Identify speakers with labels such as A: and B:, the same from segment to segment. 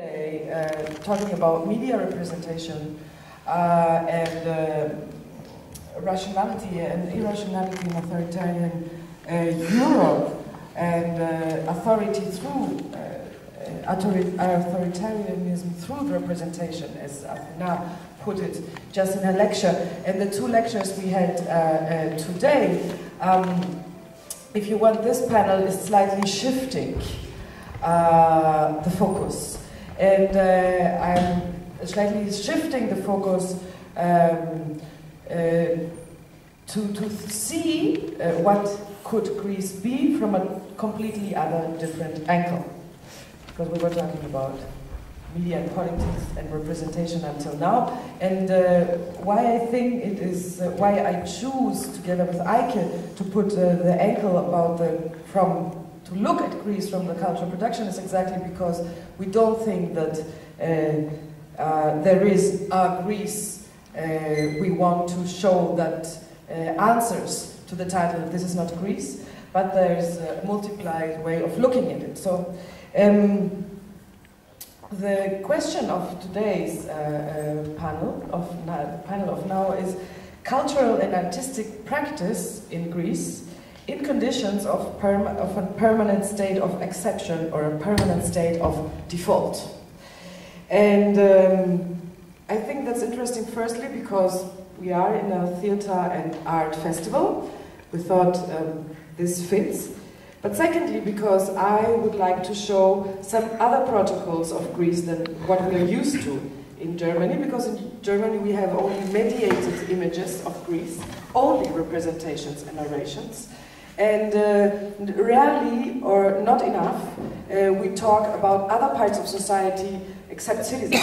A: Today, uh, talking about media representation uh, and uh, rationality and irrationality in authoritarian uh, Europe and uh, authority through uh, authoritarianism through representation, as Athena put it just in her lecture. And the two lectures we had today, um, if you want, this panel is slightly shifting the focus. And uh, I'm slightly shifting the focus um, uh, to, to see uh, what could Greece be from a completely other different angle. Because we were talking about media and politics and representation until now. And uh, why I think it is, uh, why I choose, together with Eike, to put uh, the angle about the, from to look at Greece from the cultural production is exactly because we don't think that uh, uh, there is a Greece uh, we want to show that uh, answers to the title This is not Greece, but there's a multiplied way of looking at it. So um, the question of today's uh, uh, panel, of panel of now is cultural and artistic practice in Greece in conditions of, of a permanent state of exception or a permanent state of default. And um, I think that's interesting, firstly, because we are in a theater and art festival. We thought um, this fits. But secondly, because I would like to show some other protocols of Greece than what we are used to in Germany, because in Germany we have only mediated images of Greece, only representations and narrations. And uh, rarely, or not enough, uh, we talk about other parts of society except citizens.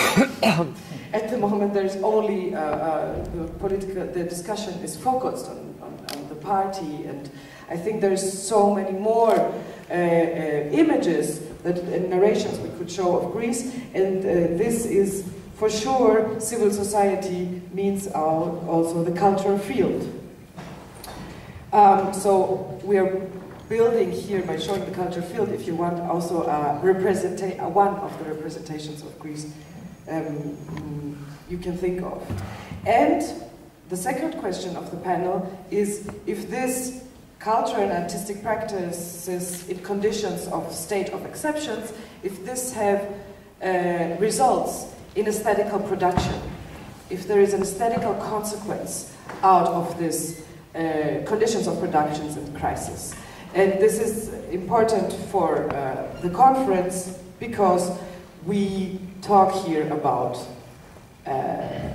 A: At the moment, there's only uh, uh, the political. The discussion is focused on, on, on, the party, and I think there's so many more uh, images that narrations we could show of Greece, and this is for sure civil society means also the cultural field. Um, so we are building here by showing the culture field, if you want, also representa- one of the representations of Greece um, you can think of. And the second question of the panel is if this culture and artistic practices in conditions of state of exceptions, if this have uh, results in aesthetical production, if there is an aesthetical consequence out of this uh, conditions of productions and crisis. And this is important for uh, the conference because we talk here about uh,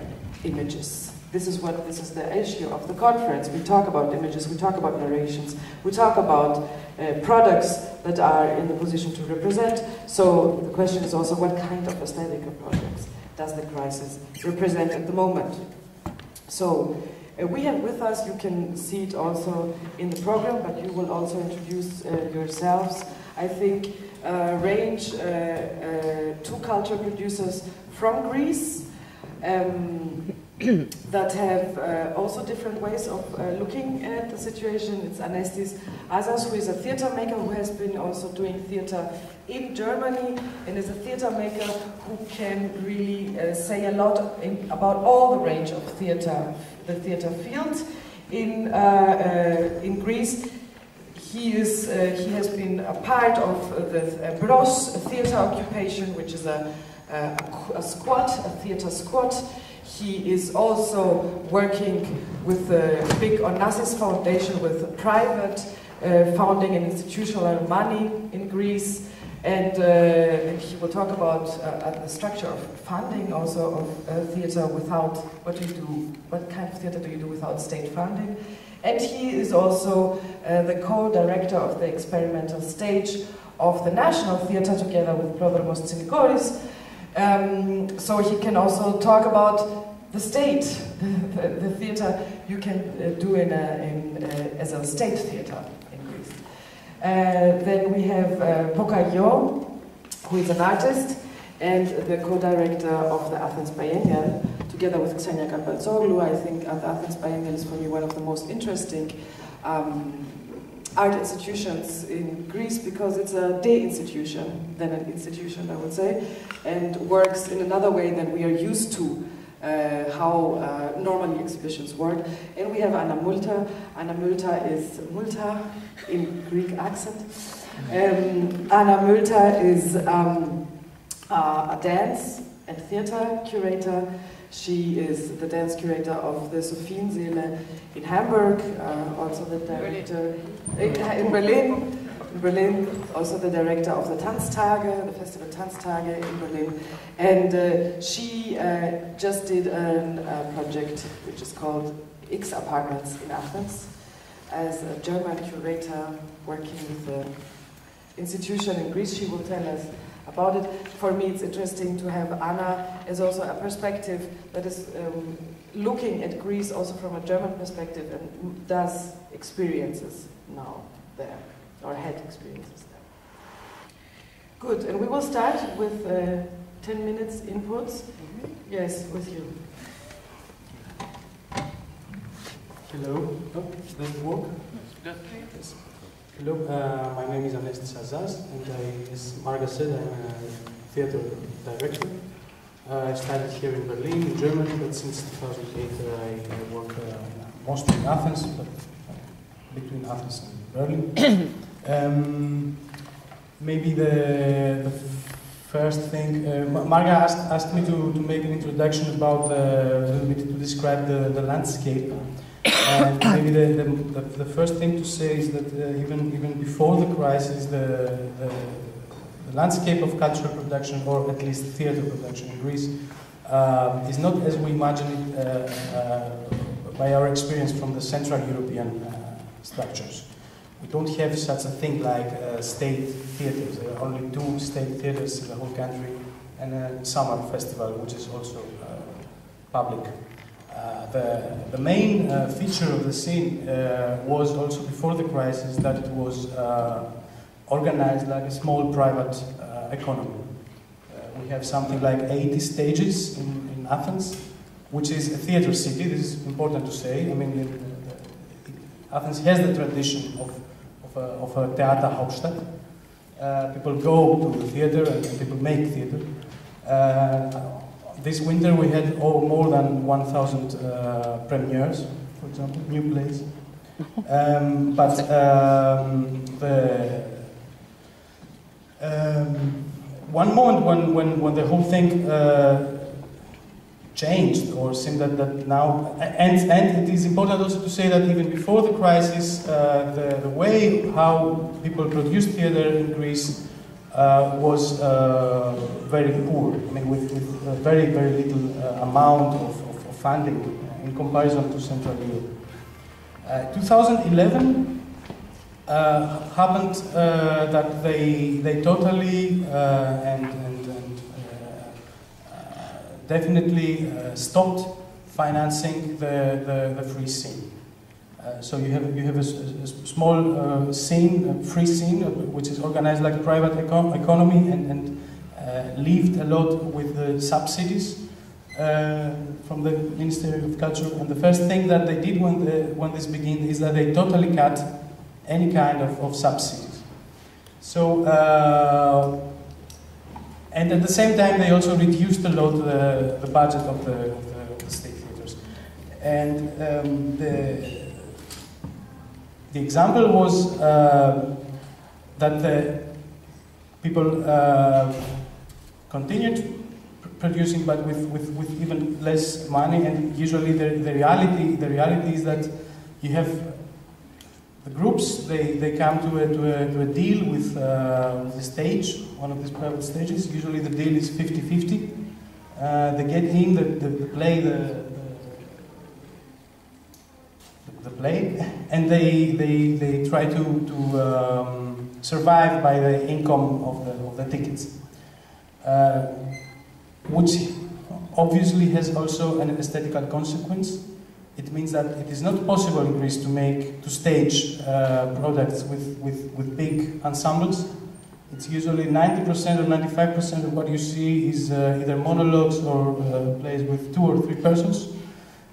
A: images. This is what this is the issue of the conference. We talk about images, we talk about narrations, we talk about uh, products that are in the position to represent. So the question is also what kind of aesthetic of products does the crisis represent at the moment? So uh, we have with us, you can see it also in the program, but you will also introduce uh, yourselves. I think uh, range uh, uh, two culture producers from Greece um, that have uh, also different ways of looking at the situation. It's Anestis Azas, who is a theater maker who has been also doing theater in Germany and is a theater maker who can really say a lot in, about all the range of theater the theater field. In, uh, uh, in Greece, he, is, uh, he has been a part of the Embros theater occupation, which is a, a, a squad, a theater squad. He is also working with the big Onassis Foundation with private uh, founding and institutional money in Greece. And, uh, and, he will talk about uh, the structure of funding also of uh, theater without, what do you do, what kind of theater do you do without state funding? And he is also uh, the co-director of the experimental stage of the National Theatre together with Prodromos Tsinikoris. Um, so he can also talk about the state, the, the, theater you can uh, do in a, in, as a state theater. Uh, then we have uh, Poka-Yio, who is an artist and the co-director of the Athens Biennial, together with Xenia Kalpaktsoglou. I think the Athens Biennial is for me one of the most interesting um, art institutions in Greece because it's a day institution than an institution, I would say, and works in another way than we are used to. Uh, how uh, normally exhibitions work. And we have Anna Multa. Anna Multa is Multa in Greek accent. Um, Anna Multa is um, uh, a dance and theater curator. She is the dance curator of the Sophiensaele in Hamburg, uh, also the director in Berlin. In Berlin, also the director of the Tanztage, the festival Tanztage in Berlin. And uh, she uh, just did a uh, project which is called X Apartments in Athens as a German curator working with the institution in Greece. She will tell us about it. For me, it's interesting to have Anna as also a perspective that is um, looking at Greece also from a German perspective and does experiences now there or had experiences there. Good, and we will start with uh, 10 minutes inputs. Mm -hmm. Yes, with you.
B: Hello. Oh, does it work? Yes. yes. Hello, uh, my name is Anestis Azas, and I, as Marga said, I'm a theater director. Uh, I started here in Berlin, in Germany, but since 2008 uh, I, I, work uh, mostly in Athens, but between Athens and Berlin. Um, maybe the, the first thing, uh, Marga asked, asked me to, to make an introduction about the, bit to describe the, the landscape. And maybe the, the, the, first thing to say is that uh, even, even before the crisis, the, the, the, landscape of cultural production, or at least theater production in Greece, uh, is not as we imagine it uh, uh by our experience from the Central European uh, structures. We don't have such a thing like uh, state theaters. There are only two state theaters in the whole country and a summer festival, which is also uh, public. Uh, the, the main uh, feature of the scene uh, was also before the crisis that it was uh, organized like a small private economy. we have something like 80 stages in, in Athens, which is a theater city. This is important to say. I mean, Athens has the tradition of of a, of a Theater Hauptstadt. Uh, people go to the theater and, and people make theater. Uh, this winter we had oh, more than 1,000 uh, premieres, for example, new plays. Um, but um, the, um, one moment when, when, when the whole thing uh, changed or seem that, that now, and, and it is important also to say that even before the crisis, uh, the, the way how people produced theater in Greece uh, was uh, very poor, I mean with, with very, very little uh, amount of, of, of, funding in comparison to Central Europe. Uh, 2011 uh, happened that they, they totally and, and definitely uh, stopped financing the, the, the free scene. Uh, so you have you have a, a small uh, scene, a free scene, uh, which is organized like a private econ economy and, and uh, lived a lot with the subsidies uh, from the Ministry of Culture. And the first thing that they did when the, when this began is that they totally cut any kind of, of subsidies. So and at the same time, they also reduced a lot the, the budget of the, of the, of the state theaters. And um, the, the example was uh, that the people uh, continued producing, but with, with, with even less money. And usually, the, the reality the reality is that you have the groups, they, they come to a, to a, to a deal with uh, the stage, one of these private stages. Usually the deal is 50-50. Uh, they get in, the, the, the play, the, the, the, play, and they, they, they try to, to um, survive by the income of the, of the tickets. Uh, which obviously has also an aesthetical consequence it means that it is not possible in Greece to make, to stage uh, products with, with, with big ensembles. It's usually 90% or 95% of what you see is uh, either monologues or uh, plays with two or three persons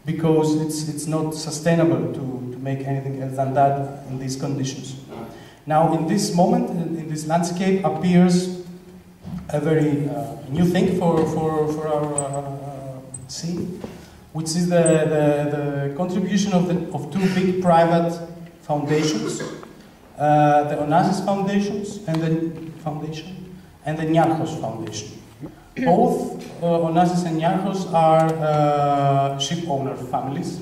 B: because it's, it's not sustainable to, to make anything else than that in these conditions. Now, in this moment, in this landscape, appears a very uh, new thing for, for, for our uh, scene, which is the, the, the contribution of, the, of two big private foundations, uh, the Onassis Foundations and the Foundation and the Niarchos Foundation. Both uh, Onassis and Niarchos are uh, ship owner families.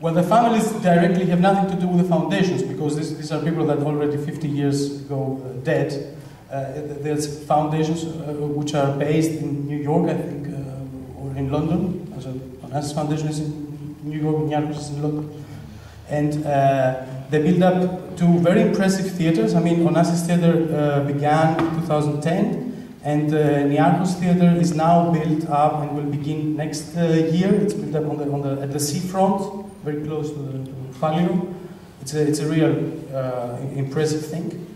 B: Well, the families directly have nothing to do with the foundations because this, these are people that already 50 years ago uh, dead. Uh, there's foundations uh, which are based in New York, I think, uh, or in London. Also, Onassis Foundation is in New York, Niarchos is in London. And they build up two very impressive theaters. I mean, Onassis Theater uh, began in 2010, and uh, Niarchos Theater is now built up and will begin next uh, year. It's built up on the, on the, at the seafront, very close to, the, to. It's a, it's a real uh, impressive thing.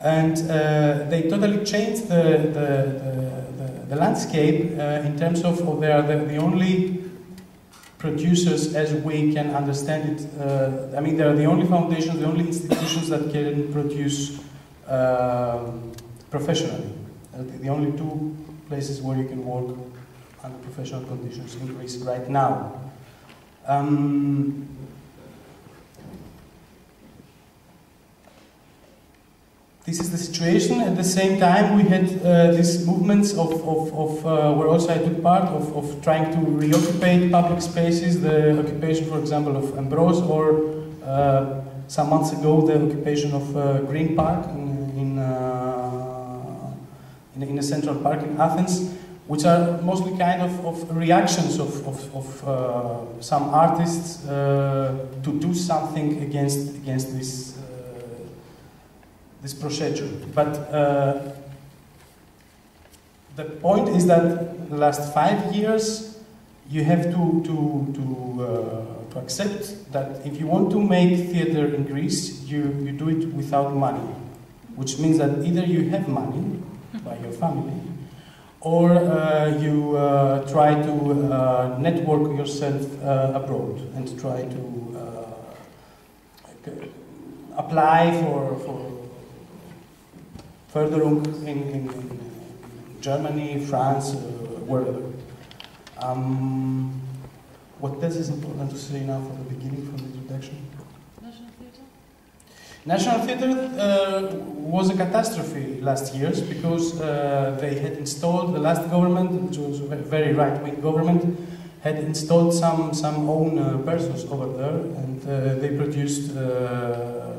B: And uh, they totally changed the, the, the, the landscape uh, in terms of, of they are the only producers as we can understand it. Uh, I mean, they are the only foundations, the only institutions that can produce uh, professionally. Uh, the, the only two places where you can work under professional conditions in Greece right now. Um, this is the situation. At the same time, we had uh, these movements of, of, of uh, where also I took part of, of trying to reoccupy public spaces, the occupation, for example, of Embros, or uh, some months ago, the occupation of uh, Green Park in, in, uh, in, a central park in Athens, which are mostly kind of, of reactions of, of, of uh, some artists to do something against, against this this procedure. But uh, the point is that the last five years you have to, to, to, uh, to accept that if you want to make theater in Greece, you, you do it without money, which means that either you have money by your family, or uh, you uh, try to uh, network yourself uh, abroad and try to apply for, for Förderung in, in, in Germany, France, uh, wherever. Um, what else is important to say now for the beginning, for the introduction?
A: National Theatre?
B: National Theatre uh, was a catastrophe last years because uh, they had installed, the last government, which was a very right-wing government, had installed some, some own uh, persons over there and uh, they produced uh,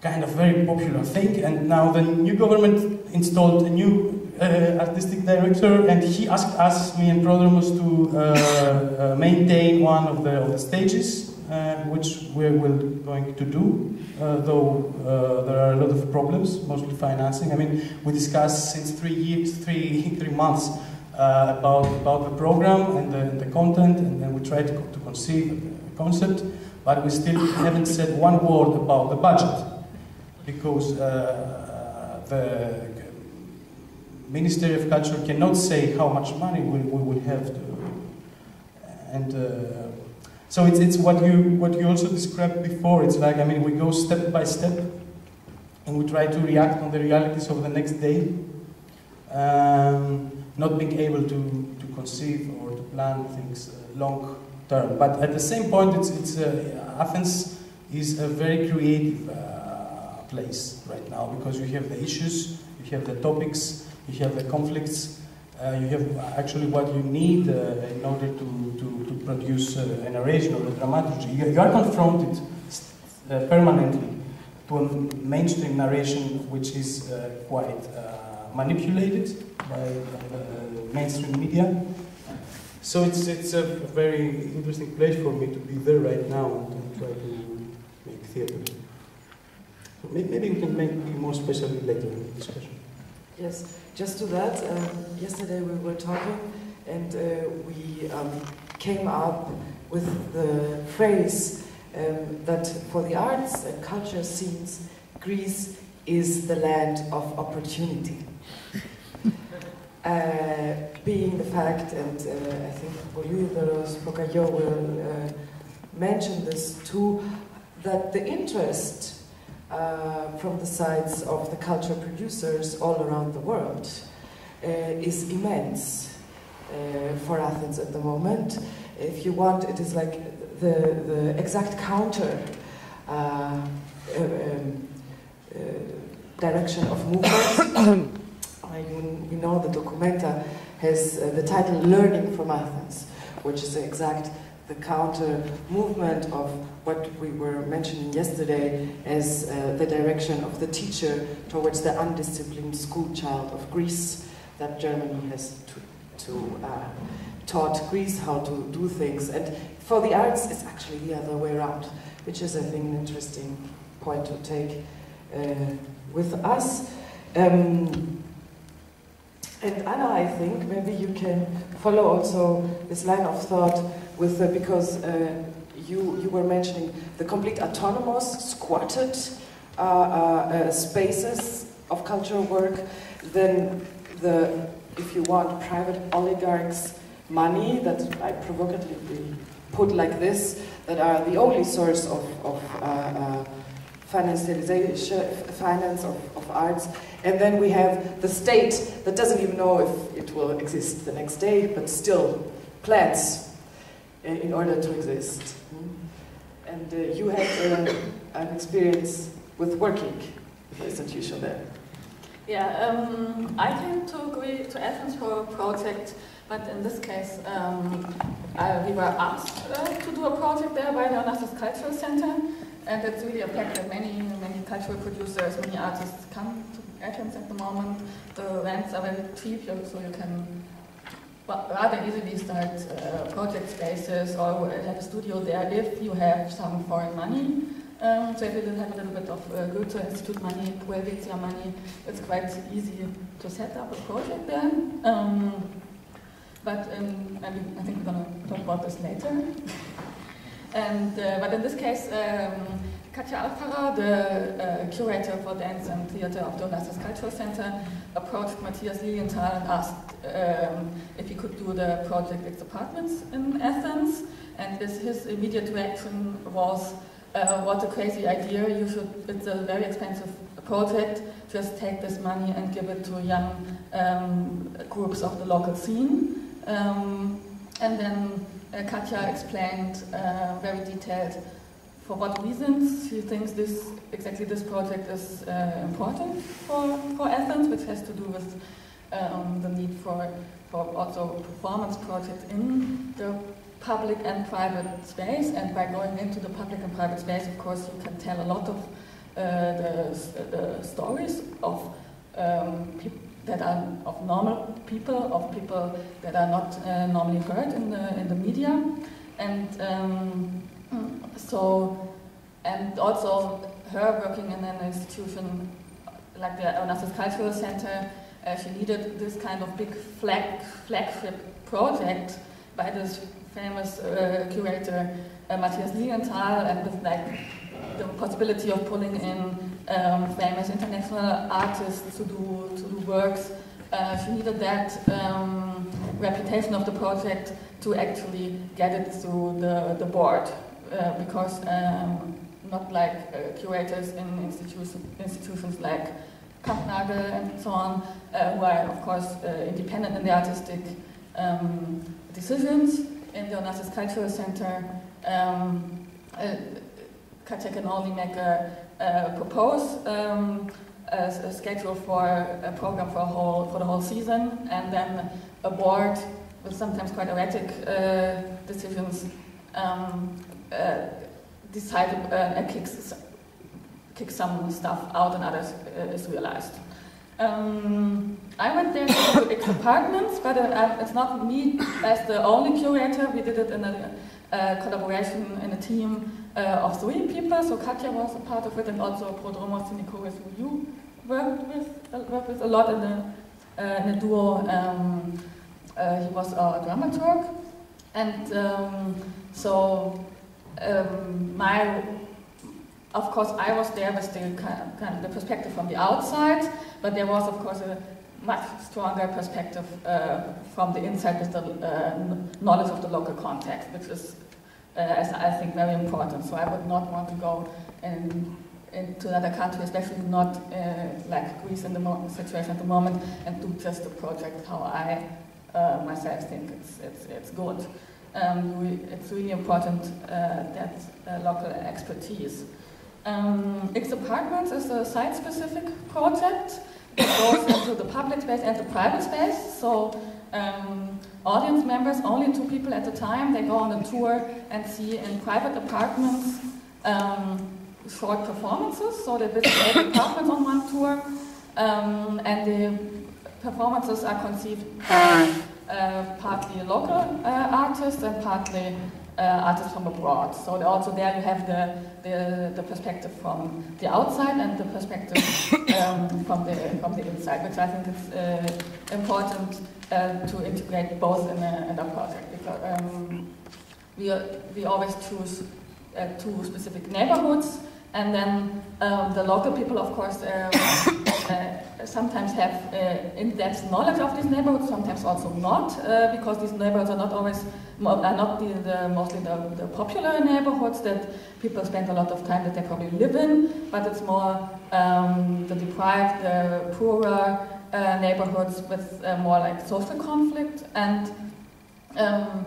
B: kind of very popular thing. And now the new government installed a new uh, artistic director, and he asked us, me and Prodromos, to uh, uh, maintain one of the, of the stages, uh, which we're going to do. Uh, though uh, there are a lot of problems, mostly financing. I mean, we discussed since three years, three three months about about the program and the, the content, and then we tried to, to conceive a concept, but we still haven't said one word about the budget because uh, the Ministry of Culture cannot say how much money we, we will have to, and uh, so it's, it's what you what you also described before. It's like I mean we go step by step, and we try to react on the realities of the next day, um, not being able to, to conceive or to plan things uh, long term. But at the same point, it's, it's uh, Athens is a very creative uh, place right now because you have the issues, you have the topics, you have the conflicts, uh, you have actually what you need uh, in order to, to, to produce uh, a narration or a dramaturgy. You, you are confronted uh, permanently to a mainstream narration which is uh, quite uh, manipulated by, by mainstream media. So it's, it's a very interesting place for me to be there right now and to try to make theater. Maybe we can make it more specially later in the discussion.
A: Yes, just to that, um, yesterday we were talking and uh, we um, came up with the phrase um, that for the arts and culture scenes, Greece is the land of opportunity. uh, being the fact, and uh, I think for you, Veros Poka-Yio will uh, mention this too, that the interest uh, from the sides of the culture producers all around the world uh, is immense uh, for Athens at the moment. If you want, it is like the, the exact counter uh, uh, um, direction of movement. you, know the documenta has the title Learning from Athens, which is the exact the counter movement of what we were mentioning yesterday as uh, the direction of the teacher towards the undisciplined school child of Greece that Germany has to, to uh, taught Greece how to do things. And for the arts, it's actually the other way around, which is, I think, an interesting point to take uh, with us. Um, and Anna, I think maybe you can follow also this line of thought with uh, because uh, you you were mentioning the complete autonomous, squatted uh, uh, uh, spaces of cultural work. Then the, if you want, private oligarchs' money that I provocatively put like this, that are the only source of, of uh, financialization, finance of, of arts. And then we have the state that doesn't even know if it will exist the next day, but still plans in order to exist. And uh, you had uh, an experience with working with the institution there.
C: Yeah, um, I came to to Athens for a project, but in this case, um, I, we were asked uh, to do a project there by the Onassis Cultural Center, and it's really a fact that many, many cultural producers, many artists come at the moment. The rents are very cheap, so you can rather easily start uh, project spaces or have a studio there if you have some foreign money. Um, so if you have a little bit of uh, Goethe Institute money, Helvetia money, it's quite easy to set up a project there. Um, but um, I, mean, I think we're going to talk about this later. and uh, but in this case, um, Katja Arfara, the uh, curator for dance and theater of the Onassis Cultural Center, approached Matthias Lilienthal and asked um, if he could do the project X Apartments in Athens. And his, his immediate reaction was, uh, what a crazy idea, you should, it's a very expensive project, just take this money and give it to young um, groups of the local scene. Um, and then uh, Katja explained uh, very detailed for what reasons he thinks this exactly this project is uh, important for, for Athens, which has to do with um, the need for, for also performance projects in the public and private space, and by going into the public and private space, of course, you can tell a lot of uh, the, the, stories of um, that are of normal people, of people that are not uh, normally heard in the in the media, and um, so and also her working in an institution like the Onassis Cultural Center, uh, she needed this kind of big flag flagship project by this famous uh, curator uh, Matthias Lilienthal and with like the possibility of pulling in um, famous international artists to do to do works. Uh, she needed that um, reputation of the project to actually get it through the, the board uh, because um, not like uh, curators in institution, institutions like Kampnagel and so on, uh, who are of course independent in the artistic um, decisions in the Onassis Cultural Center, um, uh, Katja can only make a, propose um, a, a, schedule for a program for a whole for the whole season, and then a board with sometimes quite erratic uh, decisions um, uh, decide uh, and kicks kick some stuff out, and others uh, is realized. Um, I went there to X Apartments, but uh, it's not me as the only curator. We did it in a uh, collaboration in a team uh, of three people. So Katja was a part of it, and also Prodromos Tsinikoris, who you worked with, uh, worked with a lot in a, in a duo. Um, he was a dramaturg, and um, so um, my of course, I was there with the kind of the perspective from the outside, but there was, of course, a much stronger perspective uh, from the inside with the uh, knowledge of the local context, which is uh, as I think very important. So I would not want to go in, into another country, especially not uh, like Greece in the situation at the moment, and do just a project how I uh, myself think it's, it's, it's good. Um, it's really important uh, that uh, local expertise. Um, X Apartments is a site-specific project that goes into the public space and the private space. So um, audience members, only two people at a time, they go on a tour and see in private apartments um, short performances. So they visit eight apartments on one tour, um, and the performances are conceived by partly local uh, artists and partly uh, artists from abroad. So also there you have the, the, the perspective from the outside and the perspective um, from, the, from the inside, which I think is uh, important uh, to integrate both in a, in a project. Because um, we, we always choose uh, two specific neighborhoods and then um, the local people, of course, uh, uh, sometimes have uh, in-depth knowledge of these neighborhoods, sometimes also not, uh, because these neighborhoods are not always, are not the, the mostly the, the, popular neighborhoods that people spend a lot of time that they probably live in, but it's more um, the deprived, the poorer uh, neighborhoods with uh, more like social conflict, and um,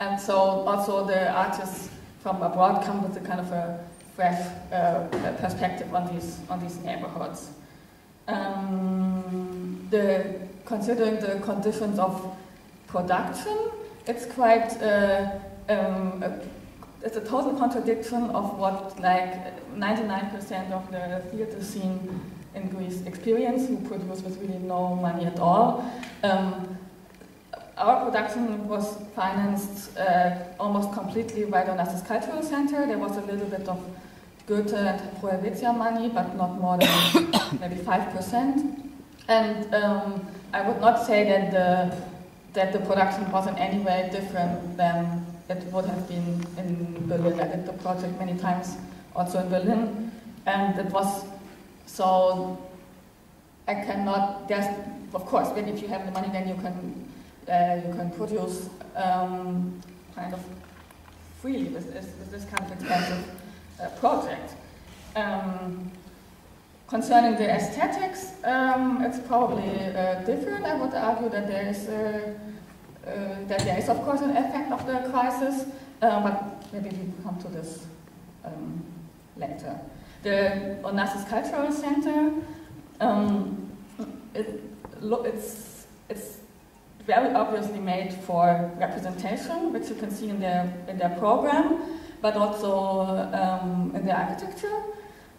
C: and so also the artists from abroad come with a kind of a fresh uh, perspective on these on these neighborhoods. Um, the considering the conditions of production, it's quite uh, um, a, it's a total contradiction of what like 99% of the theater scene in Greece experience, who produce with really no money at all. Um, our production was financed uh, almost completely by the Onassis Cultural Center. There was a little bit of Goethe and Pro Helvetia money, but not more than maybe 5%. And um, I would not say that the, that the production was in any way different than it would have been in Berlin. I did the project many times also in Berlin. And it was so, I cannot, there's, of course, when if you have the money, then you can, uh, you can produce um, kind of freely with this, with this kind of expensive uh, project. Um, concerning the aesthetics, um, it's probably uh, different. I would argue that there is uh, uh that there is, of course, an effect of the crisis, uh, but maybe we come to this um, later. The Onassis Cultural Center, um, it, it's, it's very obviously made for representation, which you can see in their, in their program but also um, in the architecture.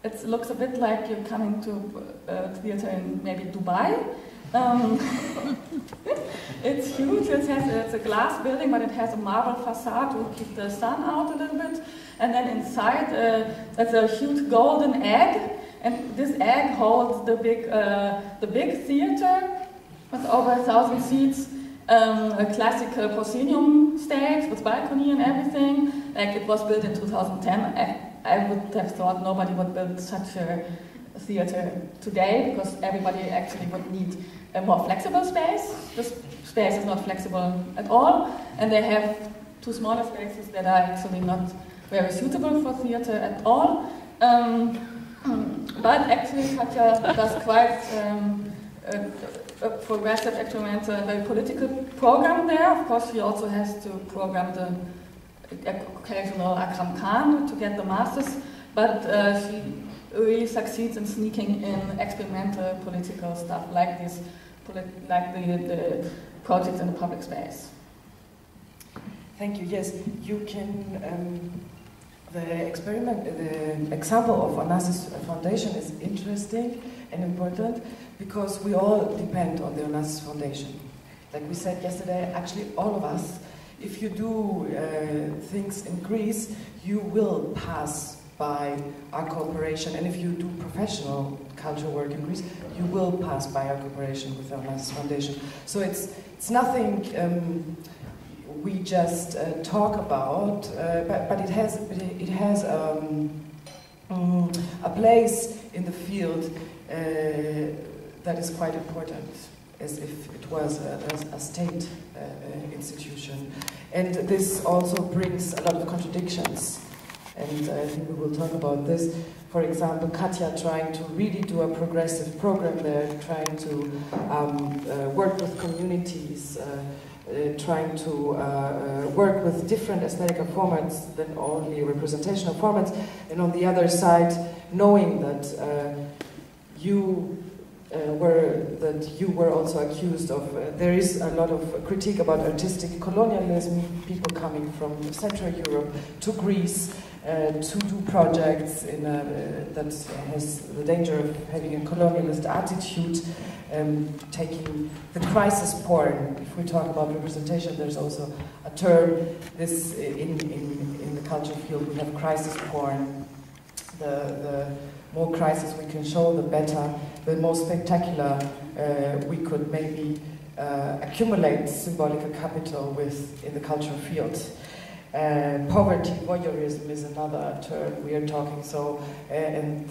C: It looks a bit like you're coming to a theater in maybe Dubai. Um, it's huge, it has, it's a glass building, but it has a marble facade to keep the sun out a little bit. And then inside, uh, there's a huge golden egg, and this egg holds the big, uh, the big theater with over a thousand seats um, a classical proscenium stage with balcony and everything. Like it was built in 2010. I, I would have thought nobody would build such a theater today because everybody actually would need a more flexible space. This space is not flexible at all, and they have two smaller spaces that are actually not very suitable for theater at all. Um, but actually, Katja does quite um, progressive experimental and very political program there. Of course, she also has to program the occasional Akram Khan to get the masters, but uh, she really succeeds in sneaking in experimental political stuff like this, like the, the projects in the public space.
A: Thank you. Yes, you can. Um, the experiment, the example of Onassis Foundation is interesting and important because we all depend on the Onassis Foundation. Like we said yesterday, actually all of us, if you do uh, things in Greece, you will pass by our cooperation, and if you do professional cultural work in Greece, you will pass by our cooperation with the Onassis Foundation. So it's, it's nothing um, we just uh, talk about, uh, but, but it has, it has um, um, a place in the field that is quite important. as if it was a, a state uh, institution. And this also brings a lot of contradictions. And I think we will talk about this. For example, Katja trying to really do a progressive program there, trying to um, uh, work with communities, uh, uh, trying to uh, uh, work with different aesthetic formats than only representational formats, and on the other side, knowing that uh, you uh, were that you were also accused of. Uh, there is a lot of critique about artistic colonialism, people coming from Central Europe to Greece uh, to do projects in a, that has the danger of having a colonialist attitude um, taking the crisis porn. If we talk about representation, there's also a term. This in, in, in the culture field, we have crisis porn. The, the more crisis we can show, the better. The more spectacular uh, we could maybe uh, accumulate symbolic capital with in the cultural field. Uh, poverty, voyeurism is another term we are talking. So, uh, and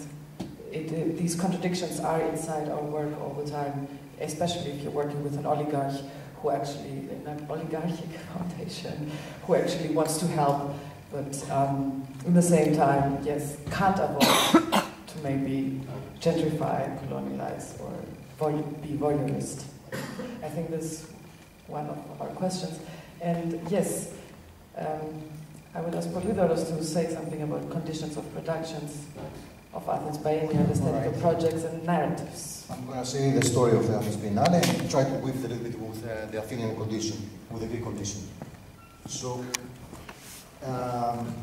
A: it, it, these contradictions are inside our work all the time, especially if you're working with an oligarch who actually, an oligarchic foundation, who actually wants to help, but um, in the same time, yes, can't avoid to maybe gentrify, colonialize, or be voyeurist. I think this is one of our questions. And yes, um, I would ask Polydoros to say something about conditions of productions of Athens Biennial, aesthetic right. projects and narratives.
D: I'm going to say the story of the Athens Biennale and try to weave a little bit with uh, the Athenian condition, with the Greek condition. So, um,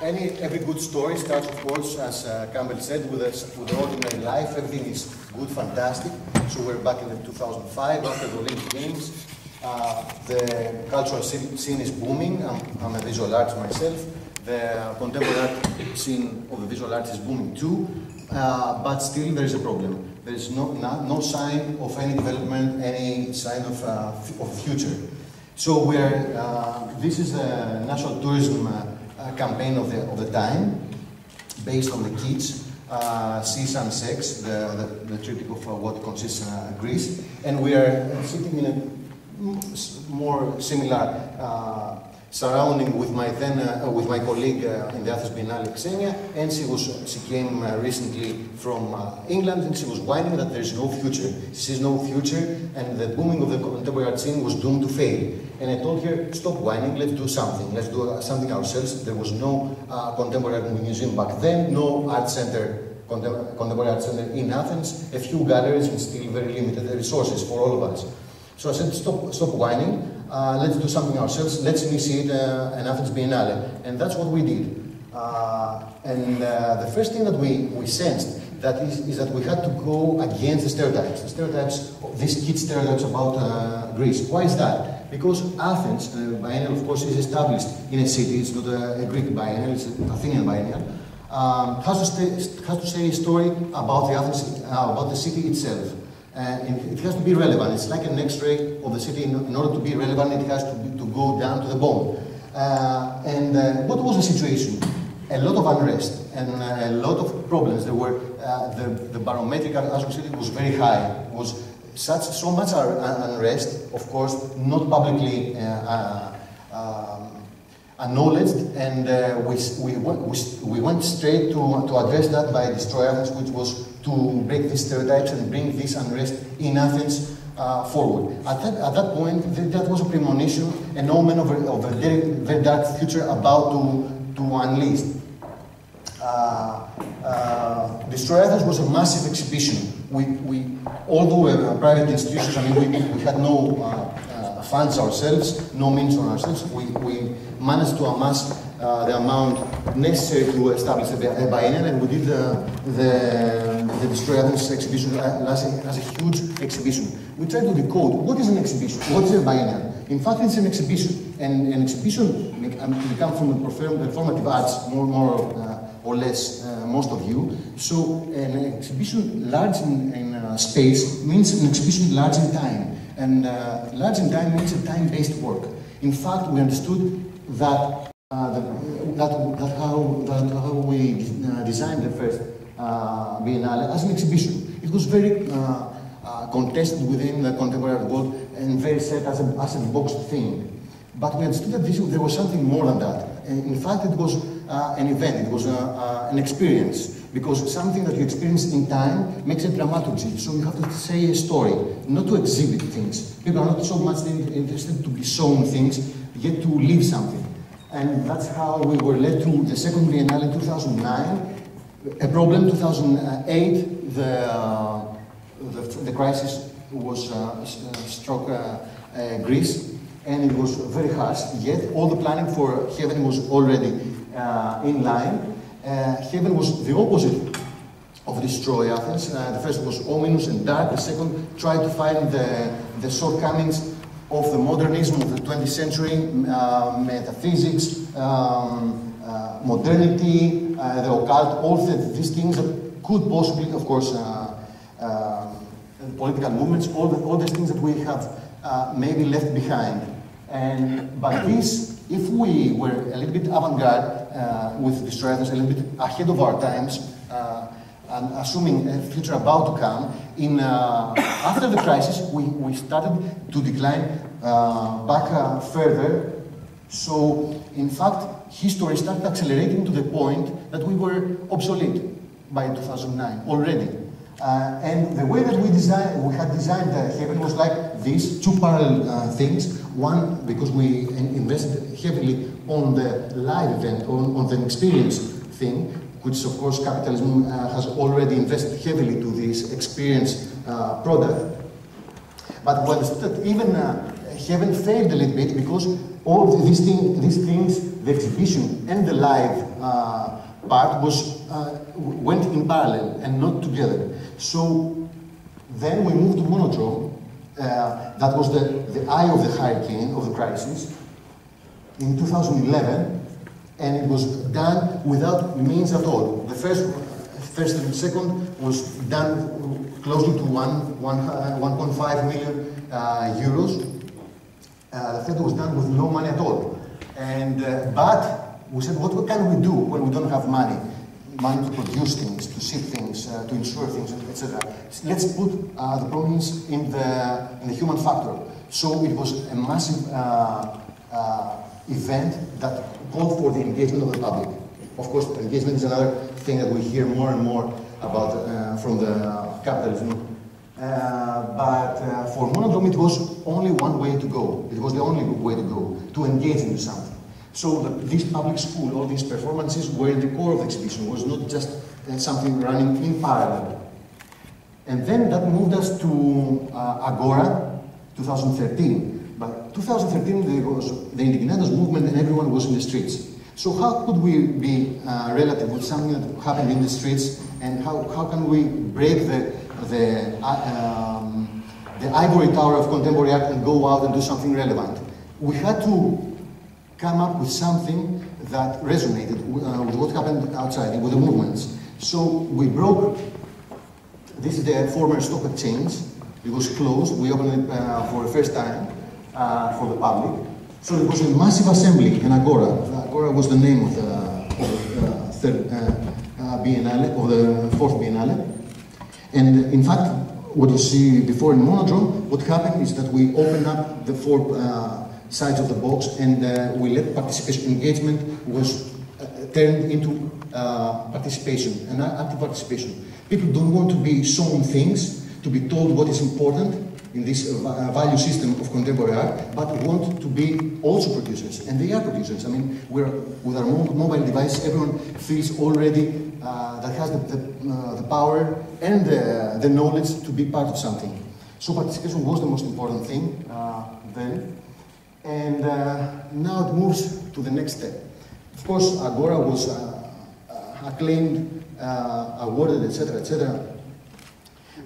D: any, every good story starts, of course, as uh, Campbell said, with, a, with ordinary life. Everything is good, fantastic. So we're back in 2005, after the Olympic Games. Uh, the cultural scene is booming. I'm, I'm a visual artist myself the contemporary art scene of the visual arts is booming too, uh, but still there is a problem. There is no, no, no, sign of any development, any sign of, uh, of future. So we're, uh, this is a national tourism uh, uh, campaign of the, of the time, based on the kids, uh, Sex and Sex, the, the, the triptych of what consists Greece, and we are sitting in a more similar surrounding with my then uh, with my colleague uh, in the Athens Biennale, Xenia, and she was she came uh, recently from uh, England, and she was whining that there is no future. She sees no future, and the booming of the contemporary art scene was doomed to fail. And I told her, stop whining, let's do something, let's do uh, something ourselves. There was no uh, contemporary museum back then, no art center. Contemporary art center in Athens, a few galleries and still very limited resources for all of us. So I said, stop, stop whining, uh, let's do something ourselves, let's initiate uh, an Athens Biennale. And that's what we did. Uh, and uh, the first thing that we, we sensed that is, is, that we had to go against the stereotypes, the stereotypes, these kid stereotypes about uh, Greece. Why is that? Because Athens, the biennial of course is established in a city, it's not a, a Greek biennial, it's an Athenian biennial, um, has, to stay, has to say a story about the Athens, uh, about the city itself. And it has to be relevant. It's like an X-ray of the city. In, order to be relevant, it has to, be, to go down to the bone. Uh, and uh, what was the situation? A lot of unrest and uh, a lot of problems. There were uh, the, the barometric, it was very high. It was such so much unrest. Of course, not publicly uh, uh, um, acknowledged, and we, we, went, we, we went straight to, to address that by Destroy Athens, which was to break these stereotypes and bring this unrest in Athens uh, forward. At that, at that point, th that was a premonition, an omen of a, of a very, very dark future about to, to unleash. Uh, uh, Destroy Athens was a massive exhibition. We, we, although a, a private institution, I mean, we, we had no uh, funds ourselves, no means on ourselves, we, we managed to amass uh, the amount necessary to establish a biennial, and we did the, the, the Destroy Athens exhibition as a, as a huge exhibition. We tried to decode what is an exhibition, what is a biennial. In fact, it's an exhibition, and an exhibition um, come from the performative arts, more, more uh, or less, uh, most of you. So an exhibition large in, in uh, space means an exhibition large in time, and uh, large in time means a time-based work. In fact, we understood that uh, that, that, how, that how we uh, designed the first uh, Biennale as an exhibition. It was very uh, uh, contested within the contemporary world and very set as a, as a box thing. But we understood that this, there was something more than that. In fact, it was uh, an event, it was uh, uh, an experience. Because something that you experience in time makes a dramaturgy. So you have to say a story, not to exhibit things. People are not so much interested to be shown things, yet to live something. And that's how we were led to the second Biennale in 2009. A problem, 2008, the, uh, the, the, crisis was uh, struck uh, uh, Greece, and it was very harsh. Yet all the planning for Heaven was already uh, in line. Heaven was the opposite of Destroy Athens. the first was ominous and dark. The second tried to find the, the shortcomings of the modernism of the 20th century, uh, metaphysics, um, uh, modernity, uh, the occult, all the, these things that could possibly, of course, uh, uh, political movements, all, the, all these things that we have uh, maybe left behind. And, but this, if we were a little bit avant-garde with Destroyers, a little bit ahead of our times, and assuming a future about to come, in, uh, after the crisis, we, we started to decline uh, back uh, further. So, in fact, history started accelerating to the point that we were obsolete by 2009 already. Uh, and the way that we designed, we had designed the heaven was like this, two parallel uh, things. One, because we invested heavily on the live event, on, on the experience thing, which of course capitalism uh, has already invested heavily to this experience uh, product. But even uh, heaven failed a little bit because all these, thing, these things, the exhibition and the live uh, part was uh, went in parallel and not together. So then we moved to monodrome. Uh, that was the, the eye of the hurricane, of the crisis. In 2011, and it was done without means at all. The first, first and second was done closely to one, one, uh, 1.5 million uh, euros. Uh, the third was done with no money at all. And, uh, but we said, what, what can we do when we don't have money? Money to produce things, to ship things, uh, to insure things, etc. Let's put uh, the problems in the, in the human factor. So it was a massive event that called for the engagement of the public. Of course, engagement is another thing that we hear more and more about uh, from the capitalism. Uh, but uh, for Monodrome, it was only one way to go. It was the only way to go, to engage into something. So the, this public school, all these performances were the core of the exhibition. It was not just uh, something running in parallel. And then that moved us to uh, Agora 2013, but 2013, there was the Indignados movement and everyone was in the streets. So how could we be uh, relative with something that happened in the streets and how, how can we break the, the, uh, um, the ivory tower of contemporary art and go out and do something relevant? We had to come up with something that resonated uh, with what happened outside, with the movements. So we broke, this is the former stock exchange, it was closed, we opened it uh, for the first time uh, for the public. So it was a massive assembly in Agora. Agora was the name of the, of the uh, third uh, uh, Biennale, or the fourth Biennale. And in fact, what you see before in Monodrome, what happened is that we opened up the four sides of the box and uh, we let participation engagement was uh, turned into participation, and active participation. People don't want to be shown things, to be told what is important, in this uh, value system of contemporary art, but want to be also producers, and they are producers. I mean, we're, with our mobile device, everyone feels already uh, that has the, the, uh, the, power and the, the knowledge to be part of something. So participation was the most important thing uh, then, and uh, now it moves to the next step. Of course, Agora was uh, acclaimed, awarded, etc., etc.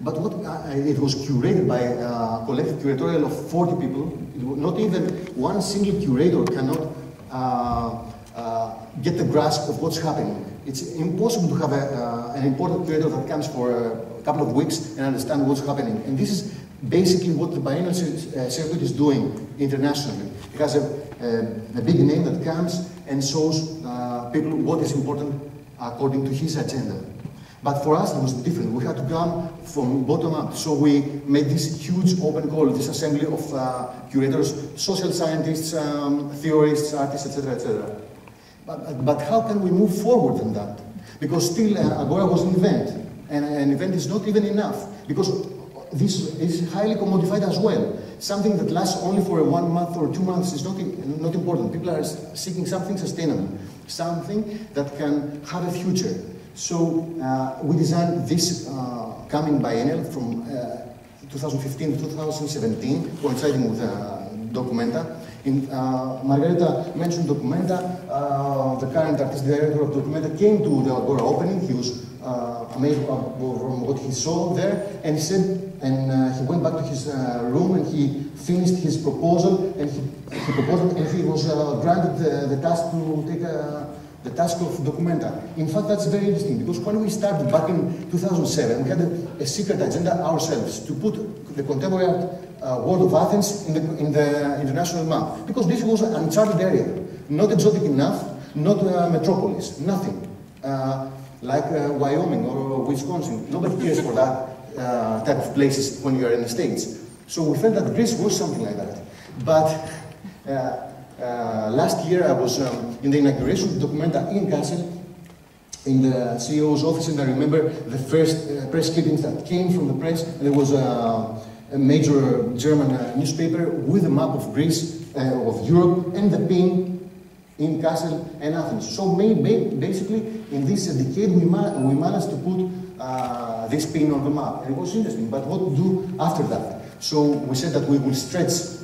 D: But what uh, it was curated by a collective curatorial of 40 people. Not even one single curator cannot uh, uh, get the grasp of what's happening. It's impossible to have a, uh, an important curator that comes for a couple of weeks and understand what's happening. And this is basically what the biennial uh, circuit is doing internationally. It has a, a, a big name that comes and shows uh, people what is important according to his agenda. But for us, it was different. We had to come from bottom up. So we made this huge open call, this assembly of uh, curators, social scientists, um, theorists, artists, etc., etc. But, but how can we move forward from that? Because still, uh, Agora was an event, and an event is not even enough, because this is highly commodified as well. Something that lasts only for one month or two months is not, not important. People are seeking something sustainable, something that can have a future. So uh, we designed this uh, coming biennial from uh, 2015 to 2017, coinciding with uh, Documenta. In, uh, Margareta mentioned Documenta. Uh, the current artistic director of Documenta came to the opening. He was amazed from what he saw there, and he said, and he went back to his room and he finished his proposal, and he, he proposed, and he was granted the, the task to take a the task of Documenta. In fact, that's very interesting because when we started back in 2007, we had a, a secret agenda ourselves to put the contemporary art uh, world of Athens in the, in the international map because this was an uncharted area, not exotic enough, not a metropolis, nothing. Uh, like uh, Wyoming or Wisconsin, nobody cares for that uh, type of places when you are in the States. So we felt that Greece was something like that. But uh, uh, last year I was um, in the inauguration of Documenta in Kassel, in the CEO's office, and I remember the first uh, press clippings that came from the press. There was a, a major German uh, newspaper with a map of Greece, uh, of Europe, and the pin in Kassel and Athens. So basically, in this decade, we, ma we managed to put uh, this pin on the map. And it was interesting, but what to do after that? So we said that we will stretch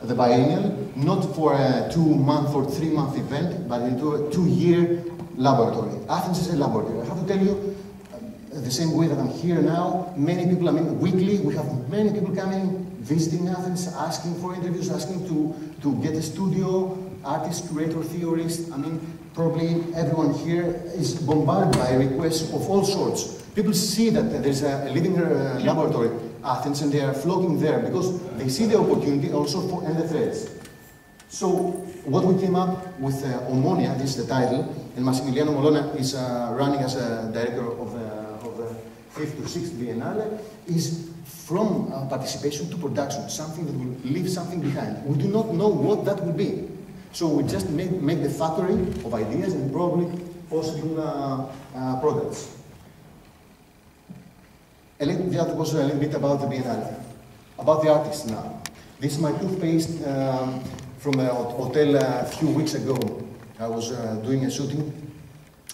D: the biennial, not for a two-month or three-month event, but into a two-year laboratory. Athens is a laboratory. I have to tell you, uh, the same way that I'm here now, many people, I mean, weekly, we have many people coming, visiting Athens, asking for interviews, asking to, to get a studio, artist, curator, theorist. I mean, probably everyone here is bombarded by requests of all sorts. People see that there's a living uh, laboratory Athens and they are flocking there because they see the opportunity also for, and the threats. So what we came up with uh, Omonoia, this is the title, and Massimiliano Mollona is uh, running as a director of the, of the fifth to sixth Biennale, is from uh, participation to production, something that will leave something behind. We do not know what that will be. So we just make, make the factory of ideas and probably possible uh, uh, products. A little, a little bit about the Biennale. About the artists now. This is my toothpaste um, from a hotel a few weeks ago. I was uh, doing a shooting